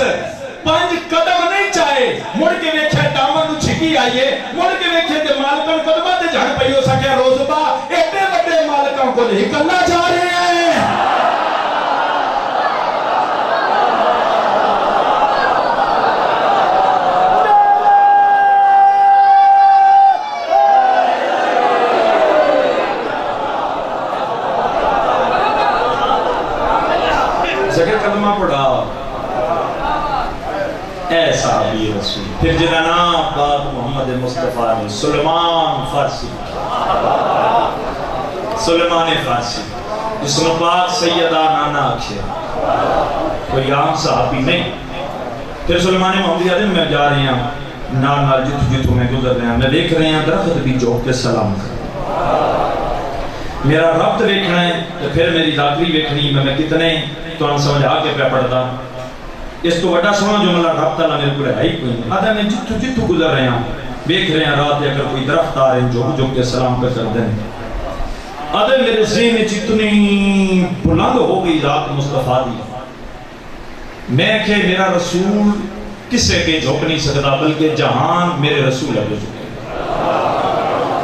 پانچ قدم نہیں چاہے مڑ کے ویکھے دامن نو چھکی آئیے مڑ کے ویکھے تے مالکن قدمہ تے جھڑ پئی ہو سکے روزبا ایڈے بڑے مالکوں کو نہیں کرنا چاہ رہے ہیں ہے سلیمان فارسی سلیمان فارسی جس نے پاک سیدہ نانا آکھیا کوئی عام صحابی نہیں پھر سلیمان محمدی آدم میں جا رہے ہیں نال نال جتو جتو میں گزر رہے ہیں میں دیکھ رہے ہیں درخت بھی جوک کے سلام کر میرا ربط دیکھنا ہے تو پھر میری داخلی دیکھنی میں میں کتنے تو ہم سمجھ آگے پہ پڑھتا اس کو وڈا سونا جو ملا ربط اللہ میرے کو ہے ہی کوئی نہیں آدھا میں جتو جتو گزر رہے ہیں دیکھ رہے ہیں رات اگر کوئی درخت آ رہے ہیں جو جو کے سلام کر کر دیں۔ آدھے میرے ذہن میں جتنی بلند ہو گئی ذات مصطفیٰ دی۔ میں کہ میرا رسول کسے کے جھوک نہیں سکتا، بلکہ جہان میرے رسول ہے جو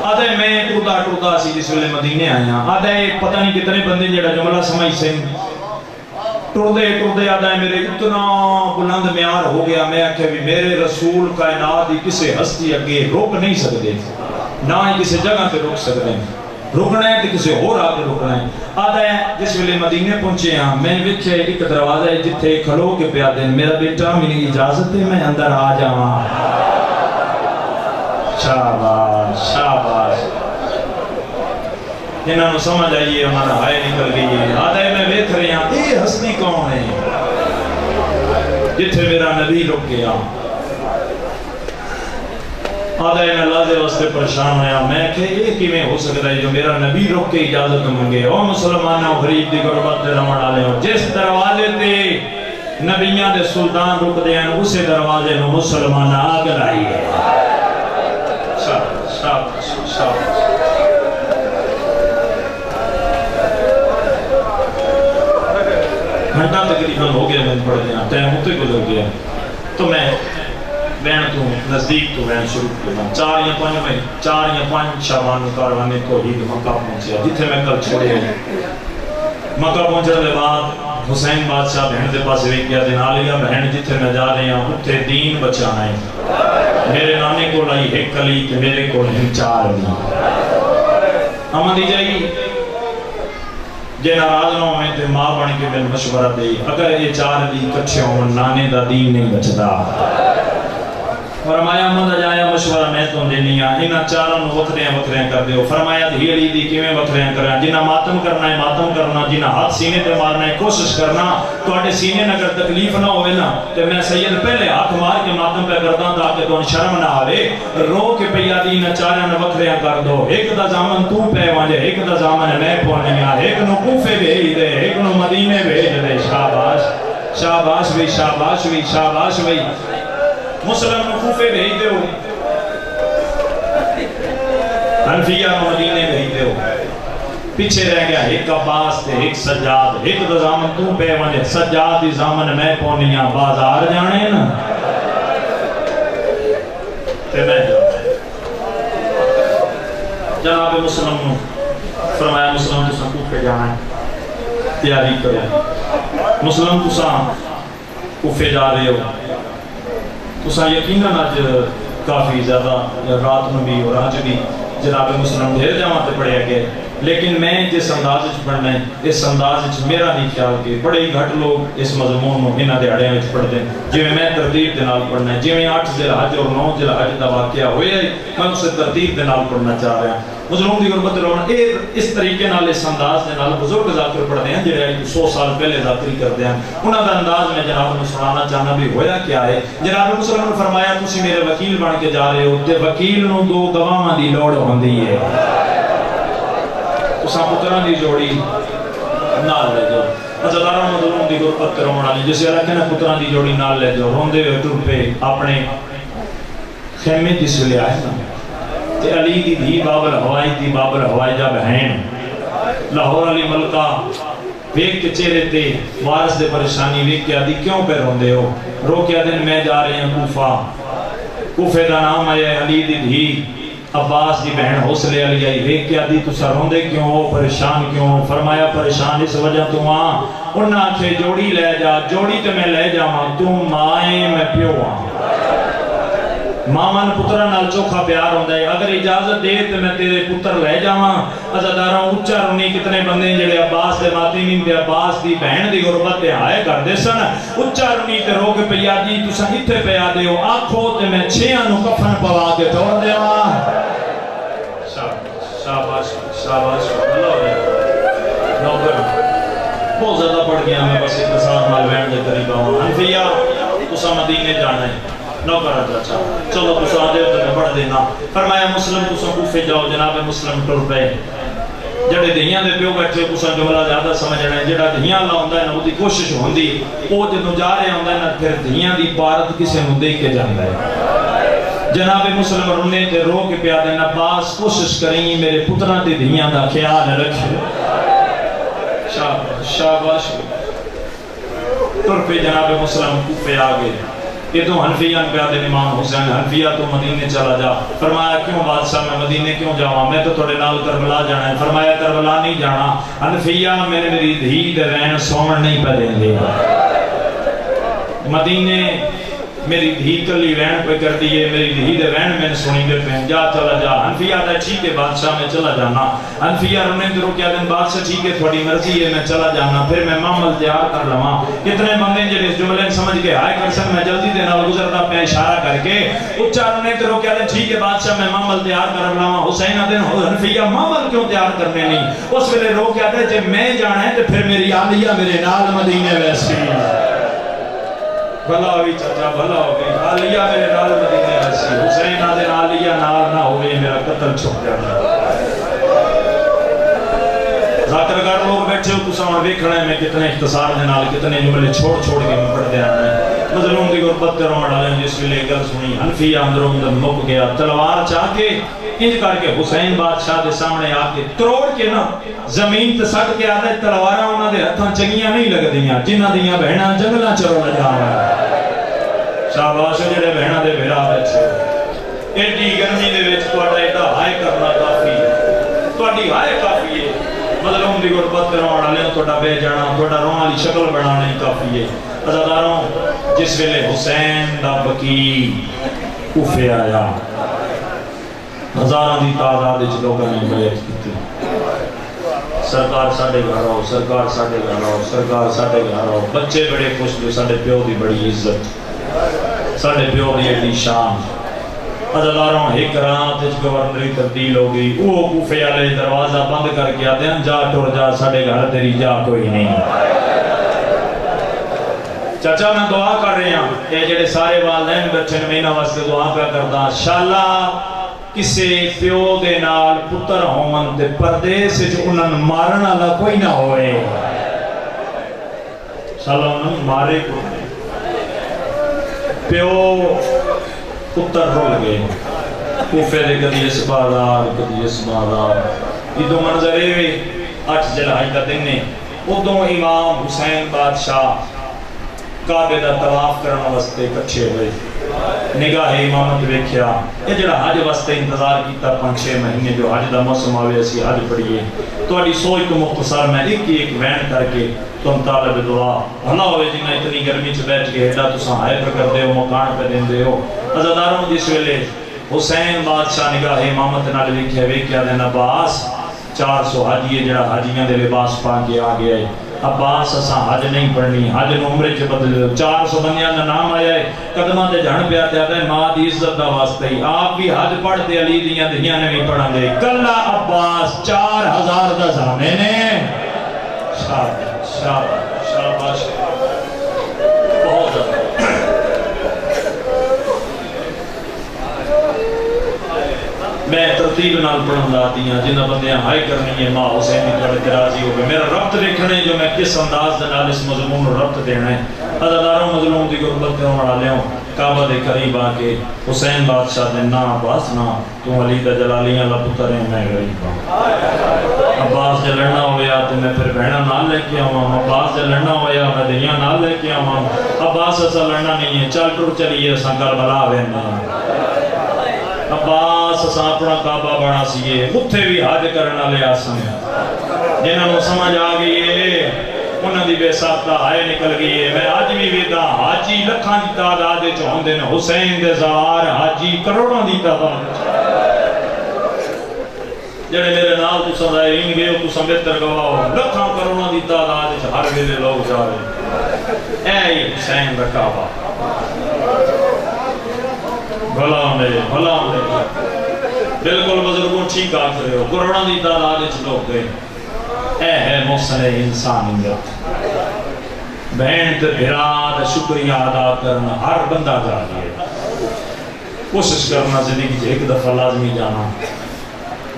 آدھے میں ٹوٹا ٹوٹا سی جس ویلے مدینے آیا۔ آدھے پتہ نہیں کتنے بندے جڑا جملہ سمجھ سے ٹردے ٹردے آدھے میرے اتنا بلند میار ہو گیا میں کہ بھی میرے رسول کائنات ہی کسے ہستی اگے روک نہیں سکتے نہ ہی کسی جگہ پہ روک سکتے رکنا ہے تو کسی اور آگے رکنا ہے آدھا ہے جس ویلے مدینے پہنچے ہیں میں وچے ایک دروازہ ہے جتھے کھلو کے پیا دیں میرا بیٹا میری اجازت ہے میں اندر آ جاواں شاباش شاباش انہاں نو سمجھ آئیے ہمارا ہائے نکل گئی ہے آدھا میں ویکھ رہی ہوں اے ہستی کون ہے جتھے میرا نبی رک گیا آدھا میں اللہ دے واسطے پریشان ہویا میں کہ یہ کیویں ہو سکتا ہے جو میرا نبی رک کے اجازت منگے او مسلمانوں غریب دی غربت دے رمن والے ہو جس دروازے تے نبیاں دے سلطان رک دے ہیں اسے دروازے نو مسلمان آگ لائی ہے شاباش شاباش شاباش گھنٹہ تقریباً ہو گیا میں پڑھ دیا ٹائم ہوتے گزر گیا تو میں بین تو نزدیک تو بین شروع کرنا چار یا پانچ میں چار یا پانچ شابان کاروانے تو ہی مکہ پہنچیا جتھے میں کل چھوڑے ہیں مکہ پہنچنے کے بعد حسین بادشاہ بہن دے پاس وی گیا دن آلیا بہن جتھے میں جا رہے ہیں اتھے دین بچانا ہے میرے نانے کو لائی ایک کلی تے میرے کو ہم چار لی اما دی جائی جے ناراض نہ ہوئے تے ماں بن کے میں مشورہ دے اگر یہ چار لی کچھے ہوں نانے دا دین نہیں بچدا فرمایا مند جایا مشورہ میں تو دینی آ انہاں چاروں نو وکھریاں وکھریاں کر دیو فرمایا دھیڑی دی کیویں وکھریاں کرنا جنہ ماتم کرنا ہے ماتم کرنا جنہ ہاتھ سینے تے مارنا ہے کوشش کرنا تواڈے سینے نہ اگر تکلیف نہ ہوے نا تے میں سید پہلے ہاتھ مار کے ماتم پہ کردا تاکہ تون شرم نہ آوے رو کے پیا نہ چاروں وکھریاں کر دو۔ ایک دا زامن تو پے وانجے، ایک دا زامن میں پونے آ۔ ایک نو کوفے بھیج دے، ایک نو مدینے بھیج دے۔ شاباش شاباش بھی شاباش بھی شاباش بھی مسلم نو کوفے بھیج دے ہو۔ حنفیہ مدینے بھیج دے ہو۔ پیچھے رہ گیا ایک عباس تے ایک سجاد۔ ایک دا زامن تو پہ ونے سجاد دی زامن میں پونیاں بازار جانے نا۔ تے میں جاؤں۔ جناب مسلم نو فرمایا مسلم تو سن کوفے جانا ہے تیاری کرو مسلم تو سن کوفے جا رہے ہو تو سا یقیناً اج کافی زیادہ رات نو بھی اور اج بھی جناب مسلم دیر جامعہ تے پڑھے گئے لیکن میں جس انداز وچ پڑھنا ہے، اس انداز وچ میرا نہیں خیال کہ بڑے ہی گھٹ لوگ اس مضمون نو انہاں دے اڑیاں وچ پڑھدے جویں میں ترتیب دے نال پڑھنا ہے، جویں 8 ذی الحج اور 9 ذی الحج دا واقعہ ہویا ہے، میں اسے ترتیب دے نال پڑھنا چاہ رہا ہوں۔ مظلوم دی غربت رون، اے اس طریقے نال، اس انداز دے نال بزرگ ذاکر پڑھدے ہیں، جڑے 100 سال پہلے ذاکری کردے ہیں۔ انہاں دا انداز میں جناب نو سنانا چاہنا بھی ہویا کیا ہے۔ جناب مسلم نے فرمایا، تسی میرے وکیل بن کے جا رہے ہو، تے وکیل نو دو گواہاں دی لوڑ ہوندی ہے۔ اسا پتران دی جوڑی نال لے جاؤ ازدارہ مظلوم دی غربت کرون والی جسے اللہ کہنا پتران دی جوڑی نال لے جاؤ روندے ہوئے ٹر پہ اپنے خیمے جس لے آئے نا تے علی دی دھی بابر ہوائی دی بابر ہوائی جا بہن لاہور علی ملکہ ویک کے چہرے تے وارس دے پریشانی ویک کے آدھی کیوں پہ روندے ہو رو کے دن میں جا رہے ہیں کوفہ کوفے دا نام ہے علی دی دھی عباس دی بہن حوصلے علی آئی ویک کے آدھی تو سر روندے کیوں؟ ہو پریشان کیوں؟ ہو فرمایا، پریشان اس وجہ تو آن انہاں آکھے، جوڑی لے جا، جوڑی تے میں لے جا ماں تو مائیں میں پیو مامان پترا نال چوکھا پیار ہوں ہے اگر اجازت دے تو میں تیرے پتر لے جاواں عزاداراں اچھا رونی کتنے بندے جڑے عباس دے ماتمین دے عباس دی بہن دی غربت دے آئے کر دے سن اچھا رونی تے رو کے پیا جی تساں ایتھے پیا دیو آکھو تے میں چھیاں نو کفن پوا دے توڑ دیواں شاباش شاباش اللہ نوکر بہت زیادہ پڑھ گیا میں بس اتنا ساتھ مال بہن دے قریب آواں انفیا تساں مدینے جانا ہے نوکر حضرت چلو تو آدھے تو میں پڑھ دینا۔ فرمایا، مسلم تو کوفے جاؤ، جناب مسلم ٹر پے۔ جڑے دہیاں دے پیو بیٹھے کو جملہ زیادہ سمجھ رہے ہیں۔ جڑا دہیاں لا ہوندا ہے نا، اودی کوشش ہوندی۔ او جدوں جا رہے ہوندا ہے نا، پھر دہیاں دی بھارت کسے نوں دیکھ کے جاندا ہے۔ جناب مسلم رونے تے رو کے پیا دے نباس کوشش کریں، میرے پتراں تے دہیاں دا خیال رکھے شاباش شاباش۔ تر پہ جناب مسلم، کوفے آ گئے یہ تو حنفیہ نے پیادے امام حسین حنفیہ تو مدینے چلا جا۔ فرمایا، کیوں بادشاہ، میں مدینے کیوں جاؤں میں تو تھوڑے نال کربلا جانا ہے۔ فرمایا، کربلا نہیں جانا۔ حنفیہ میں نے میری دھی دے رہن سومن نہیں پہ دیں دے مدینے میری دھی کلی وین پہ کر دیئے میری دھی دے وین میں نے سنی دے پہن جا چلا جا حنفیہ دا ٹھیک ہے بادشاہ میں چلا جانا۔ حنفیہ رنے درو کیا دن بادشاہ ٹھیک ہے تھوڑی مرضی ہے، میں چلا جانا۔ پھر میں معمل تیار کر لما کتنے بندے جڑے اس جملے سمجھ کے آئے کر سن میں جلدی دے نال گزرتا پہ اشارہ کر کے۔ اچھا رنے درو کیا دن ٹھیک ہے بادشاہ میں معمل تیار کر لما حسین دن حنفیہ معمل کیوں تیار کرنے نہیں؟ اس ویلے رو کیا دے جب میں جانا ہے تو پھر میری آلیہ میرے نال مدینے ویسی بھلا ہوئی چچا بھلا ہو گئی آلیہ میرے نال مدینے ایسی حسین آدھے آلیہ نال نہ ہوئے میرا قتل چھپ جانا ذاکر اگر لوگ بیٹھے ہو تو سامان ویکھنا ہے میں کتنے اختصار دے نال کتنے جملے چھوڑ چھوڑ کے میں پڑھ دے رہا ہے مظلوم دی غربت تے روما ڈالیں جس ویلے گل سنی حنفی اندروں اندر مک گیا۔ تلوار چاہ کے انج کر کے حسین بادشاہ دے سامنے آ کے تروڑ کے نا زمین تے سٹ کے آدھے تلواراں انہاں دے ہتھاں چنگیاں نہیں لگدیاں، جنہاں دیاں بہناں جنگلاں چرو نہ جاواں شاباش، جڑے بہناں دے بھرا بیٹھے ایڈی گرمی دے وچ تہاڈا ایڈا ہائے کرنا کافی ہے۔ تہاڈی ہائے کافی ہے۔ مظلوم دی غربت تے رونا والے تہاڈا بے جانا تہاڈا رون والی شکل بنانا ہی کافی ہے۔ عزاداروں جس ویلے حسین دا بکی کوفے آیا۔ ہزاراں دی تعداد وچ لوگاں نے بیعت کیتی۔ سرکار ساڈے گھر آؤ، سرکار ساڈے گھر آؤ، سرکار ساڈے گھر آؤ۔ بچے بڑے خوش جو ساڈے پیو دی بڑی عزت۔ ساڈے پیو دی ایڈی شان۔ عزاداروں ایک رات وچ گورنری تبدیل ہو گئی۔ وہ کوفے والے دروازہ بند کر کے آتے جا ٹر جا، ساڈے گھر تیری جا کوئی نہیں۔ چاچا میں دعا کر رہے ہیں کہ جڑے سارے والدین بچے نے مہینہ واسطے دعا پہ کردا۔ شالا کسے پیو دے نال پتر ہون تے پردیس وچ انہاں مارن والا کوئی نہ ہوئے۔ شالا انہاں مارے کو پیو پتر رول گئے۔ کوفے دے کدی اس بازار کدی اس بازار یہ دو منظرے وے اٹھ جلائی کا دن نے ادوں امام حسین بادشاہ کعبے دا طواف کرنا واسطے کچھے ہوئے۔ نگاہ امامت ویکھیا۔ یہ جڑا حج واسطے انتظار کیتا پانچ چھ مہینے جو حج دا موسم آوے، اسی حج پڑھیے۔ تہاڈی سوچ تو مختصر میں ایک ایک وین کر کے تم طالب دعا۔ بھلا ہوئے جنہ اتنی گرمی چ بیٹھ کے ہیڈا تساں ہائے پہ کردے ہو، مکان پہ دیندے ہو۔ عزاداروں جس ویلے حسین بادشاہ نگاہ امامت نال ویکھیا ویکھیا دے عباس چار سو حاجی جڑا حاجیاں دے لباس پا کے آ گیا ہے عباس اسا حج نہیں پڑھنی، حج نو عمرے چ بدل دو چار سو بندیاں دا نام آیا ہے، قدماں تے جھن پیا تے ہے، ماں دی عزت دا واسطے۔ ہی آپ بھی حج پڑھ تے علی دیاں دھیاں نے بھی پڑھا دے کلا عباس 4000 دا سامنے نے۔ شاباش شاباش بہت زیادہ میں ترتیب نال پڑھن دا دیاں جنہ بندیاں ہائی کرنی ہے، ماں حسین بھی پڑھ کے راضی ہوگے میرا ربط دیکھنے جو میں کس انداز دے نال اس مضمون ربط دینا ہے۔ عزاداروں مظلوم دی غربت کے ہونا لیوں کعبہ دے قریب آ کے حسین بادشاہ دے نا عباس نا تو علی دا جلالیاں اللہ پتر ہیں، میں غریب ہوں۔ عباس جے لڑنا ہویا تو میں پھر بہنا نال لے کے آواں۔ عباس جے لڑنا ہویا، میں دنیا نال لے کے آواں۔ عباس ایسا لڑنا نہیں ہے، چل ٹر چلیے، اساں کربلا وینا۔ عباس اساں اپنا کعبہ بنا سیے۔ متھے بھی حج کرنا لے آسن جنہاں نو سمجھ آ گئی ہے انہوں دی بے ساختہ آئے نکل گئی ہے میں آج بھی ویدہ ہاں، حاجی لکھاں دی تعداد جو ہوں دن حسین دے زوار، حاجی کروڑوں دی تعداد جڑے میرے نال تو سمجھائیں گے تو سمجھتر گواہ لکھاں کروڑوں دی تعداد ہر ویلے لوگ جا رہے۔ ہیں اے حسین رکھا با بھلا میں بھلا میں بالکل بزرگوں، ٹھیک آکھ رہے ہو۔ کروڑوں دی تعداد لوگ گئے۔ اے ہے محسن انسانیت بہن تے بھرا شکریہ ادا کرنا ہر بندہ جا ہے۔ کوشش کرنا زندگی سے ایک دفعہ لازمی جانا۔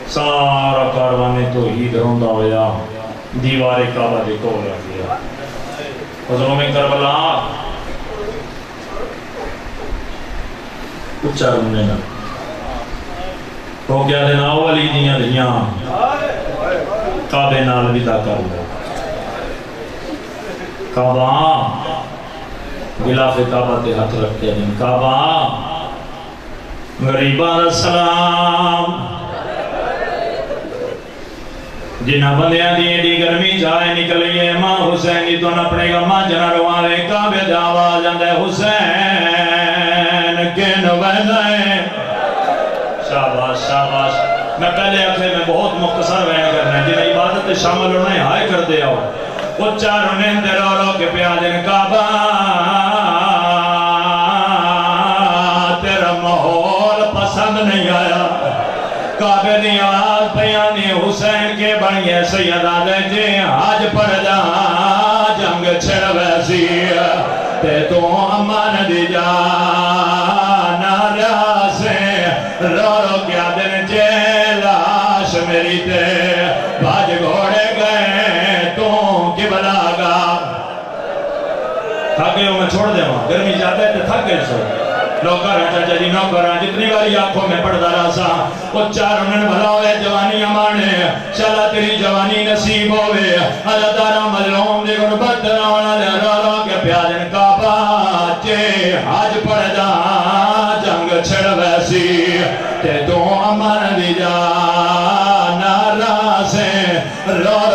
سارا کاروانے تو ہی دروندا ہویا۔ دیوار کعبہ دے کو رہ گیا۔ حضروں میں کربلا۔ اچھا رمنے نہ دینا اولی دیاں دیاں کعبے نال ودا کر لو کعبہ غلاف کعبہ تے ہاتھ رکھ کے کعبہ غریبان جنہ بندیاں دی دی گرمی جائے نکلی ہے ماں حسین دی تو اپنے گما جنہ روالے کعبے دا آواز آندے حسین کن ویدائے شاباش شاباش۔ میں پہلے آخر میں بہت مختصر بیان کرنا ہے۔ جنہیں عبادت شامل ہونا ہے، ہائے کر دیا ہو وہ چاروں نے اندر رو رو کے پیا دن کعبہ تیرا ماحول پسند نہیں آیا۔ کعبے دی آواز بیانی حسین کے بڑھئے سیدہ دے جی آج پڑھ جا، جنگ چھڑ ویسی تے تو جاتے تھے تھاکے سو نوکر ہیں چاچا جی نوکر ہیں جتنی باری آنکھوں میں پڑھ دارا سا وہ چار انہوں بھلا ہوئے جوانی امانے چلا تیری جوانی نصیب ہوئے اللہ دارا مظلوم دے غربت رونا لے رو رو کے پیادن کا باچے آج پڑھ دا جنگ چھڑ ویسی تے تو امان دی جا نارا سے رو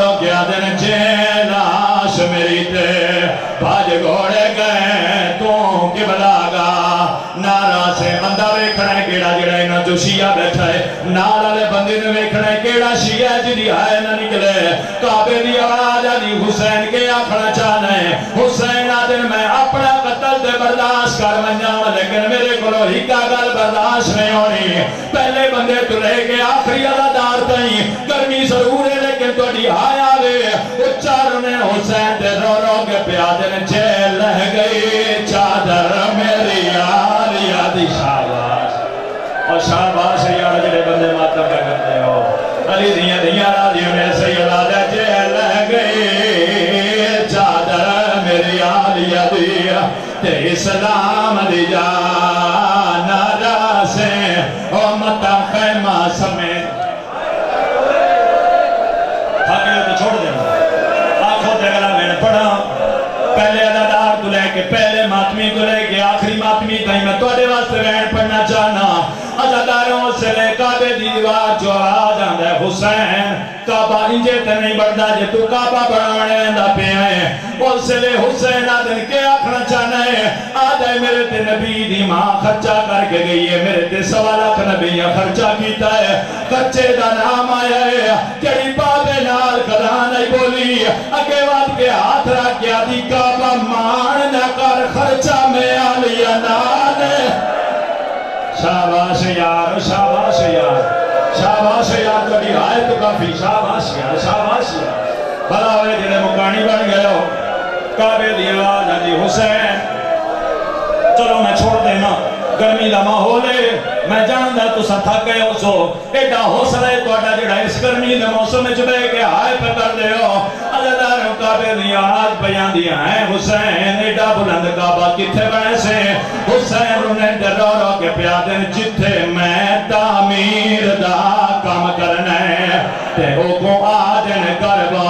جڑا جو شیعہ بیٹھا ہے نارا لے بندے نے ویکھنا ہے کیڑا شیعہ ہے جدی آئے نہ نکلے کعبے دی آواز آدھی حسین کے آکھنا چاہنا ہے حسین آدن میں اپنا قتل دے برداشت کر منجام لیکن میرے کلو ہی کا گل برداشت نہیں ہونی پہلے بندے تو لے کے آخری اللہ دار تائیں گرمی ضرور ہے لیکن تو ڈی آیا وے اچار نے حسین دے رو رو کے پیادن جیل لہ گئی چادر میری یار شاباش یار جڑے بندے ماتم پہ کرتے ہو۔ علی دیاں دیاں راضیوں نے سیدہ دے جیل لہ گئی۔ چادر میری یار یادی تے اسلام دی جانا راسے۔ او متا خیمہ سمیت۔ تھاکے تو چھوڑ دینا آنکھوں تے گلا میں نے پڑھا۔ پہلے ادادار تو لے کے پہلے ماتمی تو لے کے آخری ماتمی تائی میں توڑے واسطے رہن پڑھنا چاہنا اداداروں سے لے کعبے جو آج آندہ ہے حسین، کعبہ انجے تے نہیں بڑھدا جے تو کعبہ بڑھانے اندہ پہ آئے اس سے لے حسین آدھن کے آکھنا چاہنا ہے؟ آدھے میرے تے نبی دی ماں خرچہ کر کے گئی ہے، میرے تے سوال اکھ نبیاں خرچہ کیتا ہے۔ خرچے دا نام آیا ہے کڑی پاپے نال کدھا نہیں بولی۔ اگے وقت کے ہاتھ رکھ گیا دی کعبہ مان نہ کر، خرچہ میں آلیا نانے شاباش یار شاباش کافی شاباش یار شاباش یار۔ بھلا ہوئے جنہیں مکانی بن گئے ہو۔ کعبے دی آواز جی حسین۔ چلو میں چھوڑ دینا۔ گرمی دا ماحول ہے۔ میں جاندہ تو سا تھا گئے ہو سو۔ ایڈا حوصلہ ہے تو اڈا جڑا اس گرمی دے موسم میں چبے کے آئے پہ کر دے ہو۔ اللہ داروں کعبے دی آواز بیان دیا ہے۔ حسین، ایڈا بلند کعبہ کتھے بنے سے حسین انہیں ڈرو رو کے پیادن جتھے میں تعمیر دا کام کرنا ہے تے او کو آدن کربا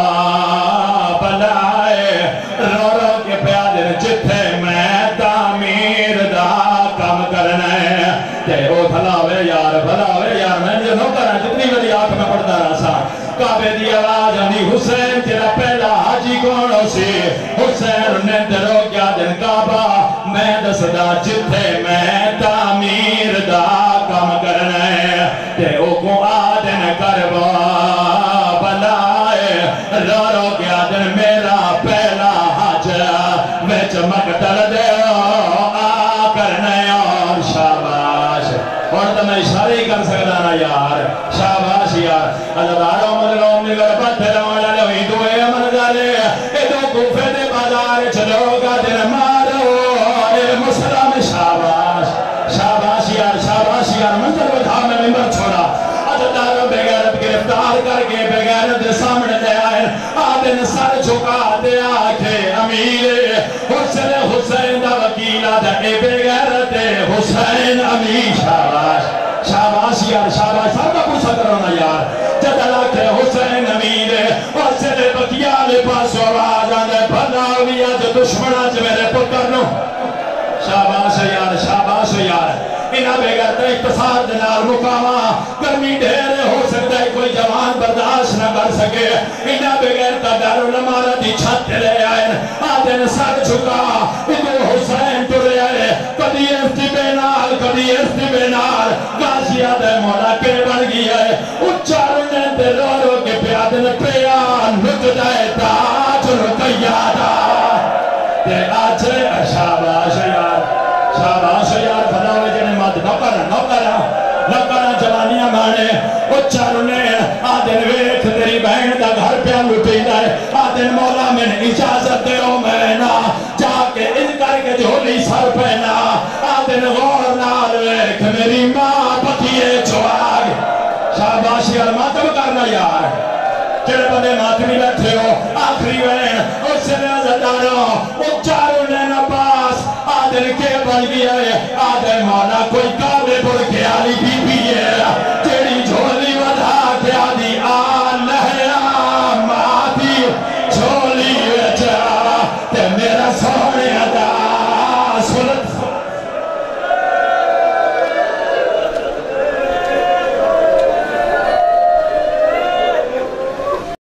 بلائے۔ رو رو کے پیادن جتھے میں تعمیر دا کام کرنا ہے تے او بھلاوے یار بھلاوے یار، میں جو نو کرا جتنی بڑی آنکھ میں پڑھتا رہا سا۔ کعبے دی آواز آنی، حسین تیرا پہلا حاجی حاجی کون سی؟ حسین نے درو کیا دن کعبہ میں دسدا، جتھے میں آدن سر جھکا دے آکھے امیر حسن، حسین دا وکیلہ دا اے بغیرت حسین، امیر، شاباش۔ شاباش یار، شاباش سب کا پوچھا کرو نا یار۔ جدلا کے حسین، امیر۔ حسن بکیال پاس آواز آنے بھلا ہوئی آج دشمنہ چھ میرے پتر نو۔ شاباش یار شاباش یار۔ انہا بغیر تے اقتصاد دنال مقامہ گرمی ڈھیر سکے انہا بغیر تا دار علمارہ دی چھت لے آئے آدھن سر چھکا ادو حسین ٹرے آئے کدی افتی بینال کدی افتی بینال گازی آدھے مولا کے بڑھ گیا ہے اچھاروں نے دے رو رو کے پیادن پیان نک جائے تاج رکیادہ تے آج شاباش یار شاباش یار بھلا ہوئے جنہیں مات نوکر نوکر نوکر جوانیاں مانے اچھر نے آدن ویکھ تیری بہن دا گھر پہ لٹی دائے آدن مولا میں اجازت دے او میں نا جا کے ان کر کے جھولی سر پہنا آدن غور نال ویکھ میری ماں پتیے چواگ شاباش یار ماتم کرنا یار جڑے بندے ماتمی بیٹھے ہو آخری وین اس نے عزتاروں اچاروں نے نباس آدھر کے بل گیا ہے آدھر مولا کوئی کابے بڑھ کے آلی بی بی ہے